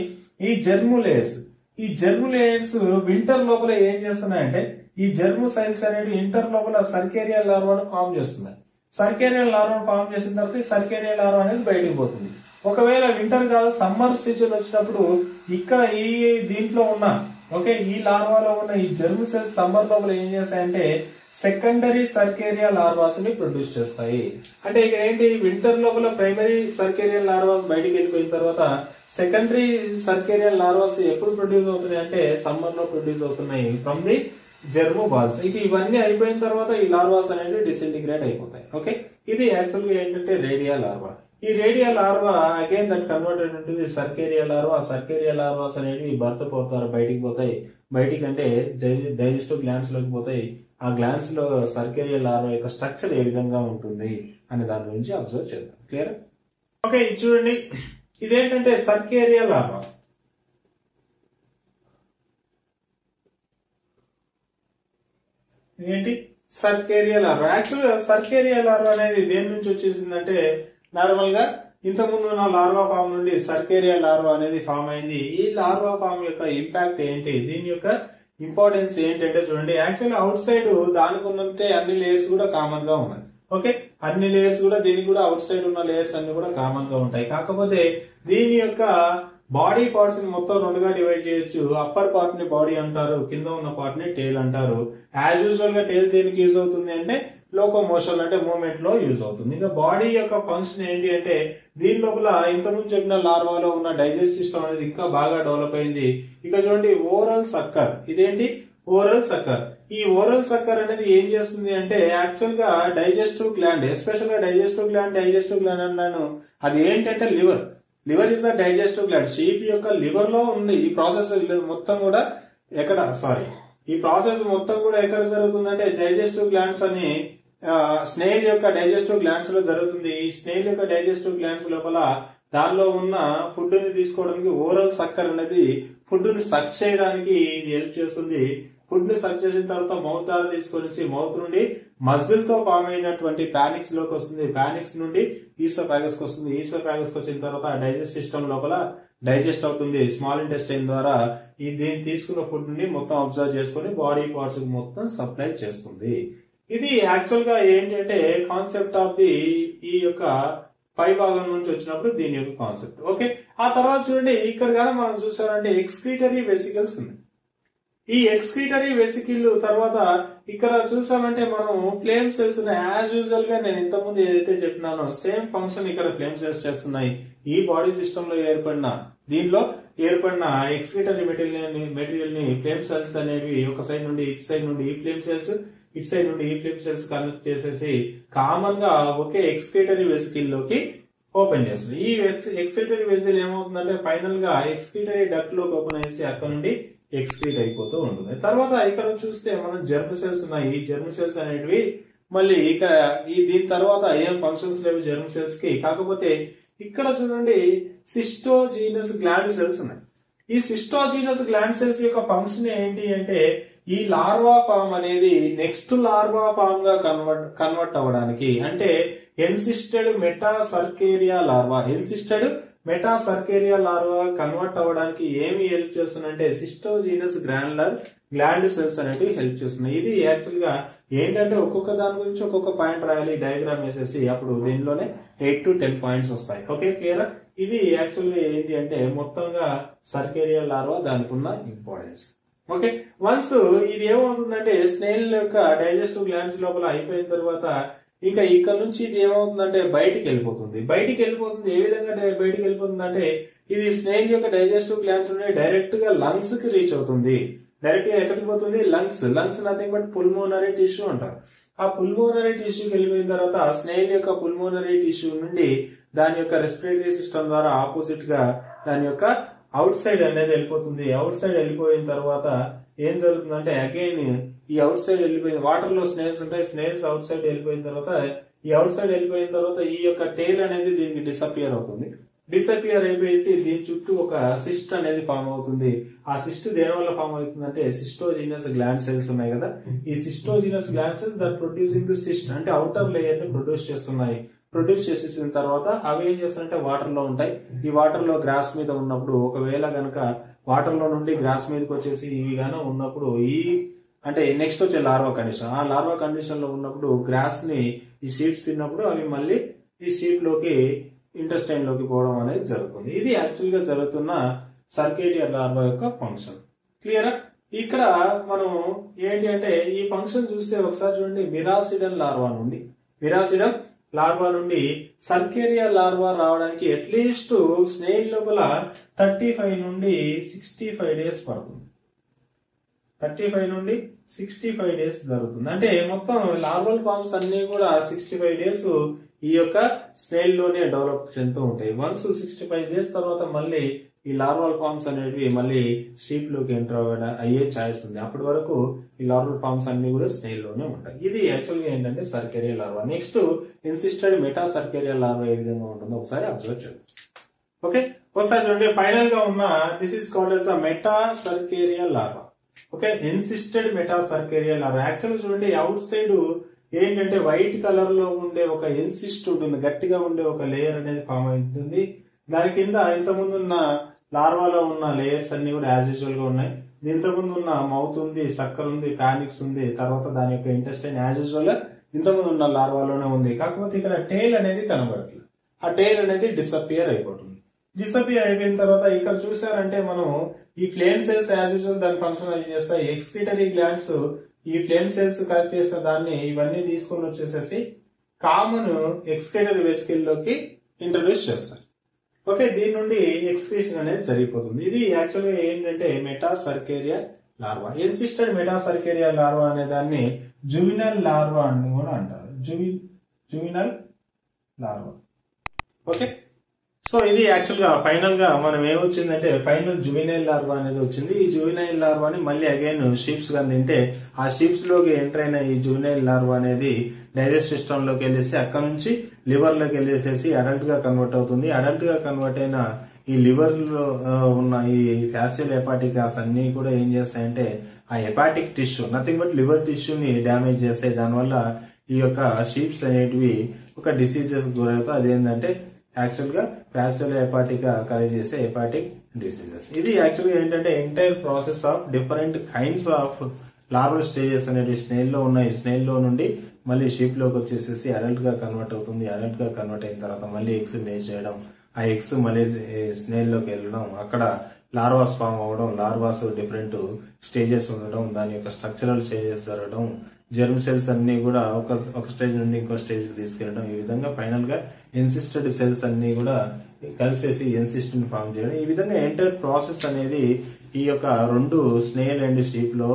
ఈ జర్ములేట్స్ ఈ జర్ములేట్స్ వింటర్ లోపల ఏం చేస్తున్నాయంటే ఈ జర్మ్ సైల్స్ అనేవి ఇంటర్ లోపల సర్కేరియల్ లార్వాను ఫామ్ చేస్తున్నాయి. సర్కేరియల్ లార్వాను ఫామ్ చేసిన తర్వాత ఈ సర్కేరియల్ లార్వా అనేది బయటికి పోతుంది. ఒకవేళ వింటర్ కాదు సమ్మర్ సీజన్ వచ్చినప్పుడు ఇక్కడ ఈ దీంట్లో ఉన్న ఓకే ఈ లార్వాలో ఉన్న ఈ జర్మ్ సెల్స్ సమ్మర్ లోపల ఏం చేస్తాయంటే సెకండరీ సర్కేరియా లార్వాస్ని ప్రొడ్యూస్ చేస్తాయి. అంటే ఇక్కడ ఏంటి? వింటర్ లోపల ప్రైమరీ సర్కేరియల్ లార్వాస్ బయటికి వెళ్ళిపోయిన తర్వాత సెకండరీ సర్కేరియల్ లార్వాస్ ఎప్పుడు ప్రొడ్యూస్ అవుతున్నాయి అంటే సమ్మర్లో ప్రొడ్యూస్ అవుతున్నాయి ఫ్రమ్ ది జెర్మో బాల్స్ ఇక ఇవన్నీ అయిపోయిన తర్వాత ఈ లార్వాస్ అనేవి డిసింటిగ్రేట్ అయిపోతాయి. ఓకే ఇది యాక్చువల్గా ఏంటంటే రేడియా లార్వా ఈ రేడియా లార్వా అగైన్ దాన్ని కన్వర్టెడ్ ఉంటుంది సర్కేరియా లార్వా సర్కేరియా లార్వాస్ అనేవి భర్త పోతారు బయటికి పోతాయి. బయటికి అంటే డైజెస్టివ్ గ్లాండ్స్లోకి పోతాయి. ఆ గ్లాన్స్లో సర్కేరియల్ లార్వా యొక్క స్ట్రక్చర్ ఏ విధంగా ఉంటుంది అనే దాని గురించి అబ్జర్వ్ చేద్దాం. క్లియర్ ఓకే చూడండి. ఇదేంటంటే సర్కేరియల్ లార్వా ఇదేంటి? సర్కేరియల్ లార్వా యాక్చువల్గా సర్కేరియల్ లార్వా అనేది దేని నుంచి వచ్చేసిందంటే నార్మల్గా ఇంతకుముందు ఉన్న లార్వా ఫామ్ నుండి సర్కేరియల్ లార్వా అనేది ఫామ్ అయింది. ఈ లార్వా ఫామ్ యొక్క ఇంపాక్ట్ ఏంటి? దీని యొక్క ఇంపార్టెన్స్ ఏంటంటే చూడండి యాక్చువల్ అవుట్ సైడ్ దానికి ఉన్నట్టే అన్ని లేయర్స్ కూడా కామన్గా ఉన్నాయి. ఓకే అన్ని లేయర్స్ కూడా దీనికి కూడా అవుట్ సైడ్ ఉన్న లేయర్స్ అన్ని కూడా కామన్గా ఉంటాయి. కాకపోతే దీని యొక్క బాడీ పార్ట్స్ని మొత్తం రెండుగా డివైడ్ చేయొచ్చు. అప్పర్ పార్ట్ని బాడీ అంటారు కింద ఉన్న పార్ట్ని టేల్ అంటారు. యాజ్ యూజువల్గా టేల్ దేనికి యూజ్ అవుతుంది అంటే లోకోమోషన్ అంటే మూవ్మెంట్లో యూజ్ అవుతుంది. ఇంకా బాడీ యొక్క ఫంక్షన్ ఏంటి అంటే దీని లోపల ఇంతకుముందు చెప్పిన లార్వాలో ఉన్న డైజెస్ట్ సిస్టమ్ అనేది ఇంకా బాగా డెవలప్ అయింది. ఇక చూడండి ఓరల్ సక్కర్. ఇదేంటి? Oral sucker. ఈ ఓరల్ సక్కర్ అనేది ఏం చేస్తుంది అంటే యాక్చువల్గా డైజెస్టివ్ గ్లాండ్ ఎస్పెషల్గా డైజెస్టివ్ గ్లాండ్ డైజెస్టివ్ గ్లాండ్ అన్నాను. అది ఏంటంటే liver. Liver is the digestive gland. Sheep యొక్క లివర్లో ఉంది. ఈ ప్రాసెస్ మొత్తం కూడా ఎక్కడ? సారీ. ఈ ప్రాసెస్ మొత్తం కూడా ఎక్కడ జరుగుతుందంటే డైజెస్టివ్ గ్లాండ్స్ అని స్నేహిల్ యొక్క డైజెస్టివ్ గ్లాండ్స్లో జరుగుతుంది. ఈ స్నేహిల్ యొక్క డైజెస్టివ్ గ్లాండ్స్ లోపల దానిలో ఉన్న ఫుడ్ని తీసుకోవడానికి ఓరల్ సక్కర్ అనేది ఫుడ్ని సక్ చేయడానికి ఇది హెల్ప్ చేస్తుంది. ఫుడ్ని సర్చ్ చేసిన తర్వాత మౌత్ ద్వారా తీసుకొని మౌత్ నుండి మజిల్తో ఫామ్ అయినటువంటి ప్యానిక్స్లోకి వస్తుంది. ప్యానిక్స్ నుండి ఈసో ప్యాగస్కి వస్తుంది. ఈసో ప్యాగస్కి వచ్చిన తర్వాత డైజెస్ట్ సిస్టమ్ లోపల డైజెస్ట్ అవుతుంది. స్మాల్ ఇంటెస్టైన్ ద్వారా ఈ దీన్ని తీసుకున్న ఫుడ్ని మొత్తం అబ్జర్వ్ చేసుకుని బాడీ పార్ట్స్ మొత్తం సప్లై చేస్తుంది. ఇది యాక్చువల్గా ఏంటంటే కాన్సెప్ట్ ఆఫ్ ది ఈ యొక్క పై భాగం నుంచి వచ్చినప్పుడు దీని యొక్క కాన్సెప్ట్ ఓకే ఆ తర్వాత చూడండి ఇక్కడ కానీ మనం చూసామంటే ఎక్స్క్రీటరీ వెసికల్స్ ఉంది. ఈ ఎక్స్క్రీటరీ వెసికిల్ తర్వాత ఇక్కడ చూసామంటే మనం ఫ్లేమ్ సెల్స్ యాజ్ యూజువల్గా నేను ఇంతకుముందు ఏదైతే చెప్పినానో సేమ్ ఫంక్షన్ ఇక్కడ ఫ్లేమ్ సెల్స్ చేస్తున్నాయి. ఈ బాడీ సిస్టమ్లో ఏర్పడిన దీనిలో ఏర్పడిన ఎక్స్క్రీటరీ మెటీరియల్ మెటీరియల్ని ఫ్లేమ్ సెల్స్ అనేవి ఒక సైడ్ నుండి ఇటు సైడ్ నుండి ఈ ఫ్లేమ్ సెల్స్ ఇటు సైడ్ నుండి ఈ ఫ్లేమ్ సెల్స్ కనెక్ట్ చేసేసి కామన్గా ఒకే ఎక్స్క్రీటరీ వెసికిల్లోకి ఓపెన్ చేస్తుంది. ఈ ఎక్స్క్రీటరీ వెసిల్ ఏమవుతుందంటే ఫైనల్గా ఎక్స్క్రీటరీ డక్ట్లోకి ఓపెన్ చేసి అక్కడ నుండి ఎక్స్క్రీట్ అయిపోతూ ఉంటుంది. తర్వాత ఇక్కడ చూస్తే మనం జర్మ్ సెల్స్ ఉన్నాయి. ఈ జర్మ్ సెల్స్ అనేటివి మళ్ళీ ఇక్కడ ఈ దీని తర్వాత ఏం ఫంక్షన్స్ లేవు జర్మ్ సెల్స్కి. కాకపోతే ఇక్కడ చూడండి సిస్టోజీనస్ గ్లాండ్ సెల్స్ ఉన్నాయి. ఈ సిస్టోజీనస్ గ్లాండ్ సెల్స్ యొక్క ఫంక్షన్ ఏంటి అంటే ఈ లార్వా ఫామ్ అనేది నెక్స్ట్ లార్వా ఫామ్గా కన్వర్ట్ కన్వర్ట్ అవ్వడానికి అంటే encysted meta cercaria larva encysted meta cercaria larva convert అవ్వడానికి ఏమి హెల్ప్ చేస్తుందంటే సిస్టోజీనస్ గ్రాన్యులర్ గ్లాండ్ సెల్స్ అనేవి హెల్ప్ చేస్తున్నాయి. ఇది యాక్చువల్గా ఏంటంటే ఒక్కొక్క దాని గురించి ఒక్కొక్క పాయింట్ రాయాలి డయాగ్రామ్ వేసేసి అప్పుడు దీనిలోనే ఎయిట్ టు టెన్ పాయింట్స్ వస్తాయి. ఓకే క్లియర్ ఇది యాక్చువల్గా ఏంటి అంటే మొత్తంగా సర్కేరియా లార్వా దానికి ఉన్న ఇంపార్టెన్స్ ఓకే వన్స్ ఇది ఏమవుతుందంటే స్నేల్ యొక్క డైజెస్టివ్ గ్లాండ్స్ లోపల అయిపోయిన తర్వాత ఇంకా ఇక్కడ నుంచి ఇది ఏమవుతుందంటే బయటికి వెళ్ళిపోతుంది. బయటికి వెళ్ళిపోతుంది ఏ విధంగా బయటికి వెళ్ళిపోతుంది అంటే ఇది స్నేహిల్ యొక్క డైజెస్టివ్ గ్లాండ్స్ నుండి డైరెక్ట్గా లంగ్స్కి రీచ్ అవుతుంది. డైరెక్ట్గా ఎక్కడికి పోతుంది? Lungs lungs nothing but pulmonary tissue అంటారు. ఆ పుల్మోనరీ టిష్యూకి వెళ్ళిపోయిన తర్వాత స్నేహిల్ యొక్క పుల్మోనరీ టిష్యూ నుండి దాని యొక్క రెస్పిరేటరీ సిస్టమ్ ద్వారా ఆపోజిట్గా దాని యొక్క అవుట్ సైడ్ అనేది వెళ్ళిపోతుంది. అవుట్ సైడ్ వెళ్ళిపోయిన తర్వాత ఏం జరుగుతుందంటే అగైన్ ఈ అవుట్ సైడ్ వెళ్ళిపోయింది వాటర్లో స్నేల్స్ ఉంటాయి స్నేల్స్ అవుట్ సైడ్ వెళ్ళిపోయిన తర్వాత ఈ అవుట్ సైడ్ వెళ్ళిపోయిన తర్వాత ఈ యొక్క టైల్ అనేది దీనికి డిసపియర్ అవుతుంది. డిసపియర్ అయిపోయేసి దీని చుట్టూ ఒక సిస్ట్ అనేది ఫామ్ అవుతుంది. ఆ సిస్ట్ దేని వల్ల ఫామ్ అవుతుందంటే సిస్టోజినస్ గ్లాండ్ సెల్స్ ఉన్నాయి కదా. ఈ cystogenous gland cells that producing the cyst అంటే అవుటర్ లేయర్ని ప్రొడ్యూస్ చేస్తున్నాయి. ప్రొడ్యూస్ చేసేసిన తర్వాత అవి ఏం చేస్తారంటే వాటర్లో ఉంటాయి. ఈ వాటర్లో గ్రాస్ మీద ఉన్నప్పుడు ఒకవేళ గనక వాటర్లో నుండి గ్రాస్ మీదకి వచ్చేసి ఇవి గాన ఉన్నప్పుడు ఈ అంటే నెక్స్ట్ వచ్చే లార్వా కండిషన్ ఆ లార్వా కండిషన్లో ఉన్నప్పుడు గ్రాస్ని ఈ సీడ్స్ తిన్నప్పుడు అవి మళ్ళీ ఈ సీడ్లోకి లోకి పోవడం అనేది జరుగుతుంది. ఇది యాక్చువల్గా జరుగుతున్న సర్కేడియర్ లార్వా యొక్క ఫంక్షన్ క్లియరా ఇక్కడ మనం ఏంటి అంటే ఈ ఫంక్షన్ చూస్తే ఒకసారి చూడండి. మిరాసిడన్ లార్వా నుండి మిరాసిడన్ లార్వా నుండి సర్కేరియా లార్వా రావడానికి అట్లీస్ట్ స్నేల్ లోపల థర్టీ ఫైవ్ నుండి సిక్స్టీ ఫైవ్ డేస్ పడుతుంది. థర్టీ ఫైవ్ నుండి సిక్స్టీ ఫైవ్ డేస్ జరుగుతుంది. అంటే మొత్తం లార్వల్ బాంబ్స్ అన్ని కూడా సిక్స్టీ ఫైవ్ డేస్ ఈ యొక్క స్నేల్లోనే డెవలప్ చెందుతూ ఉంటాయి. వన్స్ సిక్స్టీ ఫైవ్ డేస్ తర్వాత మళ్ళీ ఈ లార్వల్ ఫామ్స్ అనేటివి మళ్ళీ షీప్లోకి ఎంటర్ అయ్యే ఛాయిస్ ఉంది. అప్పటి వరకు ఈ లార్వల్ ఫార్మ్స్ అన్ని కూడా స్నేల్లోనే ఉంటాయి. ఇది యాక్చువల్గా ఏంటంటే cercaria larva. Next encysted meta cercaria larva ఏ విధంగా ఉంటుందో ఒకసారి అబ్జర్వ్ చేద్దాం. ఓకే? ఒకసారి చూడండి. ఫైనల్గా ఉన్న this is called as meta cercaria larva. Okay encysted meta cercaria larva actual చూడండి అవుట్ సైడ్ ఏంటంటే వైట్ కలర్లో ఉండే ఒక ఎన్సిస్ట్ ఉంటుంది గట్టిగా ఉండే ఒక లేయర్ అనేది ఫామ్ అవుతుంది దాని కింద ఇంతకుముందు ఉన్న లార్వాలో ఉన్న లేయర్స్ అన్ని కూడా యాజ్ యూజువల్గా ఉన్నాయి. ఇంతకుముందు ఉన్న మౌత్ ఉంది సక్కర్ ఉంది ప్యానిక్స్ ఉంది తర్వాత దాని యొక్క ఇంటెస్టైన్ యాజ్ యూజువల్ ఇంతకుముందు ఉన్న లార్వాలోనే ఉంది. కాకపోతే ఇక్కడ టైల్ అనేది కనబడట్లేదు. ఆ టైల్ అనేది డిసపియర్ అయిపోతుంది. డిసపియర్ అయిపోయిన తర్వాత ఇక్కడ చూసారంటే మనం ఈ ఫ్లేమ్ సెల్స్ యాజ్ యూజువల్ దాని ఫంక్షన్ అవి చేస్తాయి ఎక్స్క్రిటరీ గ్లాండ్స్ ఈ ఫ్లేమ్ సెల్స్ కలెక్ట్ చేసిన దాన్ని ఇవన్నీ తీసుకొని వచ్చేసేసి కామన్ ఎక్స్క్రిటరీ వెస్కిల్లోకి ఇంట్రడ్యూస్ చేస్తారు. ఓకే దీని నుండి ఎక్స్క్రీషన్ అనేది జరిగిపోతుంది. ఇది యాక్చువల్గా ఏంటంటే meta cercaria larva encysted meta cercaria larva అనే దాన్ని జువినల్ లార్వా అని కూడా అంటారు. జువి జువినల్ లార్వా ఓకే? సో ఇది యాక్చువల్గా ఫైనల్గా మనం ఏమొచ్చిందంటే ఫైనల్ జువినైల్ లార్వా అనేది వచ్చింది. ఈ జువినైల్ లార్వాని మళ్ళీ అగైన్ షీప్స్గా తింటే ఆ షీప్స్లోకి ఎంటర్ అయిన ఈ జువినైల్ లార్వా అనేది డైజెస్ట్ సిస్టమ్లోకి వెళ్ళేసి అక్కడ నుంచి లివర్లోకి వెళ్ళేసేసి అడల్ట్గా కన్వర్ట్ అవుతుంది. అడల్ట్గా కన్వర్ట్ అయిన ఈ లివర్లో ఉన్న ఈ ఫ్యాసియల్ హెపాటికాస్ అన్ని కూడా ఏం చేస్తాయంటే ఆ hepatic tissue nothing but liver టిష్యూని damage చేస్తాయి. దానివల్ల ఈ యొక్క షీప్స్ అనేటివి ఒక డిసీజెస్ గురవుతాయి. అదేంటంటే యాక్చువల్గా ఫ్యాసియల్ హెపాటికా కలెక్ట్ చేసే హెపాటిక్ డిసీజెస్ ఇది యాక్చువల్గా ఏంటంటే entire process of different kinds of larval stages అనేవి స్నేల్లో ఉన్నాయి. స్నేల్లో నుండి మళ్ళీ షీప్లోకి వచ్చేసేసి అడల్ట్గా కన్వర్ట్ అవుతుంది. అడల్ట్గా కన్వర్ట్ అయిన తర్వాత మళ్ళీ ఎగ్స్ మేజ్ చేయడం ఆ ఎగ్స్ మళ్ళీ స్నేల్లోకి వెళ్ళడం అక్కడ లార్వాస్ ఫామ్ అవ్వడం లార్వాస్ డిఫరెంట్ స్టేజెస్ ఉండడం దాని యొక్క స్ట్రక్చరల్ స్టేజెస్ జరగడం జెర్మ్ సెల్స్ అన్ని కూడా ఒక ఒక స్టేజ్ నుండి ఇంకో స్టేజ్కి తీసుకెళ్ళడం. ఈ విధంగా ఫైనల్గా ఎన్సిస్టెడ్ సెల్స్ అన్ని కూడా కలిసేసి ఎన్సిస్ట్ ఫామ్ చేయడం. ఈ విధంగా ఎంటైర్ ప్రాసెస్ అనేది ఈ యొక్క రెండు స్నేల్ అండ్ షీప్లో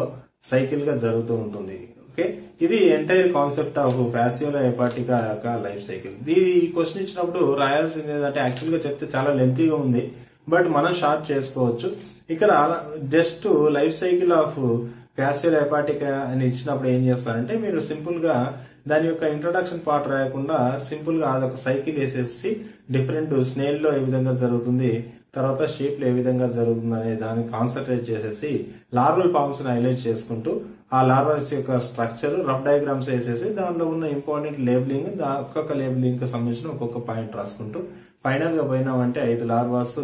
సైకిల్గా జరుగుతూ ఉంటుంది. ఓకే ఇది entire concept of Fasciola hepatica యొక్క లైఫ్ సైకిల్ ఇది ఈ క్వశ్చన్ ఇచ్చినప్పుడు రాయాల్సింది ఏంటంటే యాక్చువల్గా చెప్తే చాలా లెంతీగా ఉంది. బట్ మనం షార్ట్ చేసుకోవచ్చు. ఇక్కడ just life cycle of Fasciola hepatica uh, అని ఇచ్చినప్పుడు ఏం చేస్తారంటే మీరు సింపుల్గా దాని యొక్క ఇంట్రొడక్షన్ పార్ట్ రాయకుండా సింపుల్గా అదొక సైకిల్ వేసేసి డిఫరెంట్ స్నేల్లో ఏ విధంగా జరుగుతుంది తర్వాత షేప్లో ఏ విధంగా జరుగుతుంది అనే దాన్ని కాన్సన్ట్రేట్ చేసేసి లార్వల్ ఫామ్స్ని హైలైట్ చేసుకుంటూ ఆ లార్వల్స్ యొక్క స్ట్రక్చర్ రఫ్ డయాగ్రామ్స్ వేసేసి దానిలో ఉన్న ఇంపార్టెంట్ లేబులింగ్ ఒక్కొక్క లేబులింగ్కి సంబంధించిన ఒక్కొక్క పాయింట్ రాసుకుంటూ ఫైనల్గా పోయినామంటే ఐదు లార్వాస్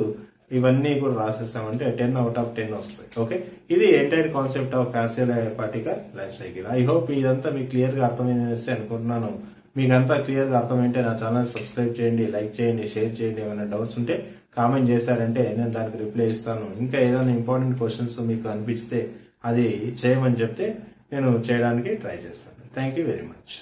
ఇవన్నీ కూడా రాసేసామంటే టెన్ అవుట్ ఆఫ్ టెన్ వస్తాయి. ఓకే? ఇది entire concept of Fasciola hepatica life cycle. I hope ఇదంతా మీకు క్లియర్గా అర్థమైందనేసి అనుకుంటున్నాను. మీకు అంతా క్లియర్గా అర్థమైంటే నా ఛానల్ సబ్స్క్రైబ్ చేయండి లైక్ చేయండి షేర్ చేయండి ఏమైనా డౌట్స్ ఉంటే కామెంట్ చేశారంటే నేను దానికి రిప్లై ఇస్తాను. ఇంకా ఏదైనా ఇంపార్టెంట్ క్వశ్చన్స్ మీకు అనిపిస్తే అది చేయమని చెప్తే నేను చేయడానికి ట్రై చేస్తాను. Thank you very much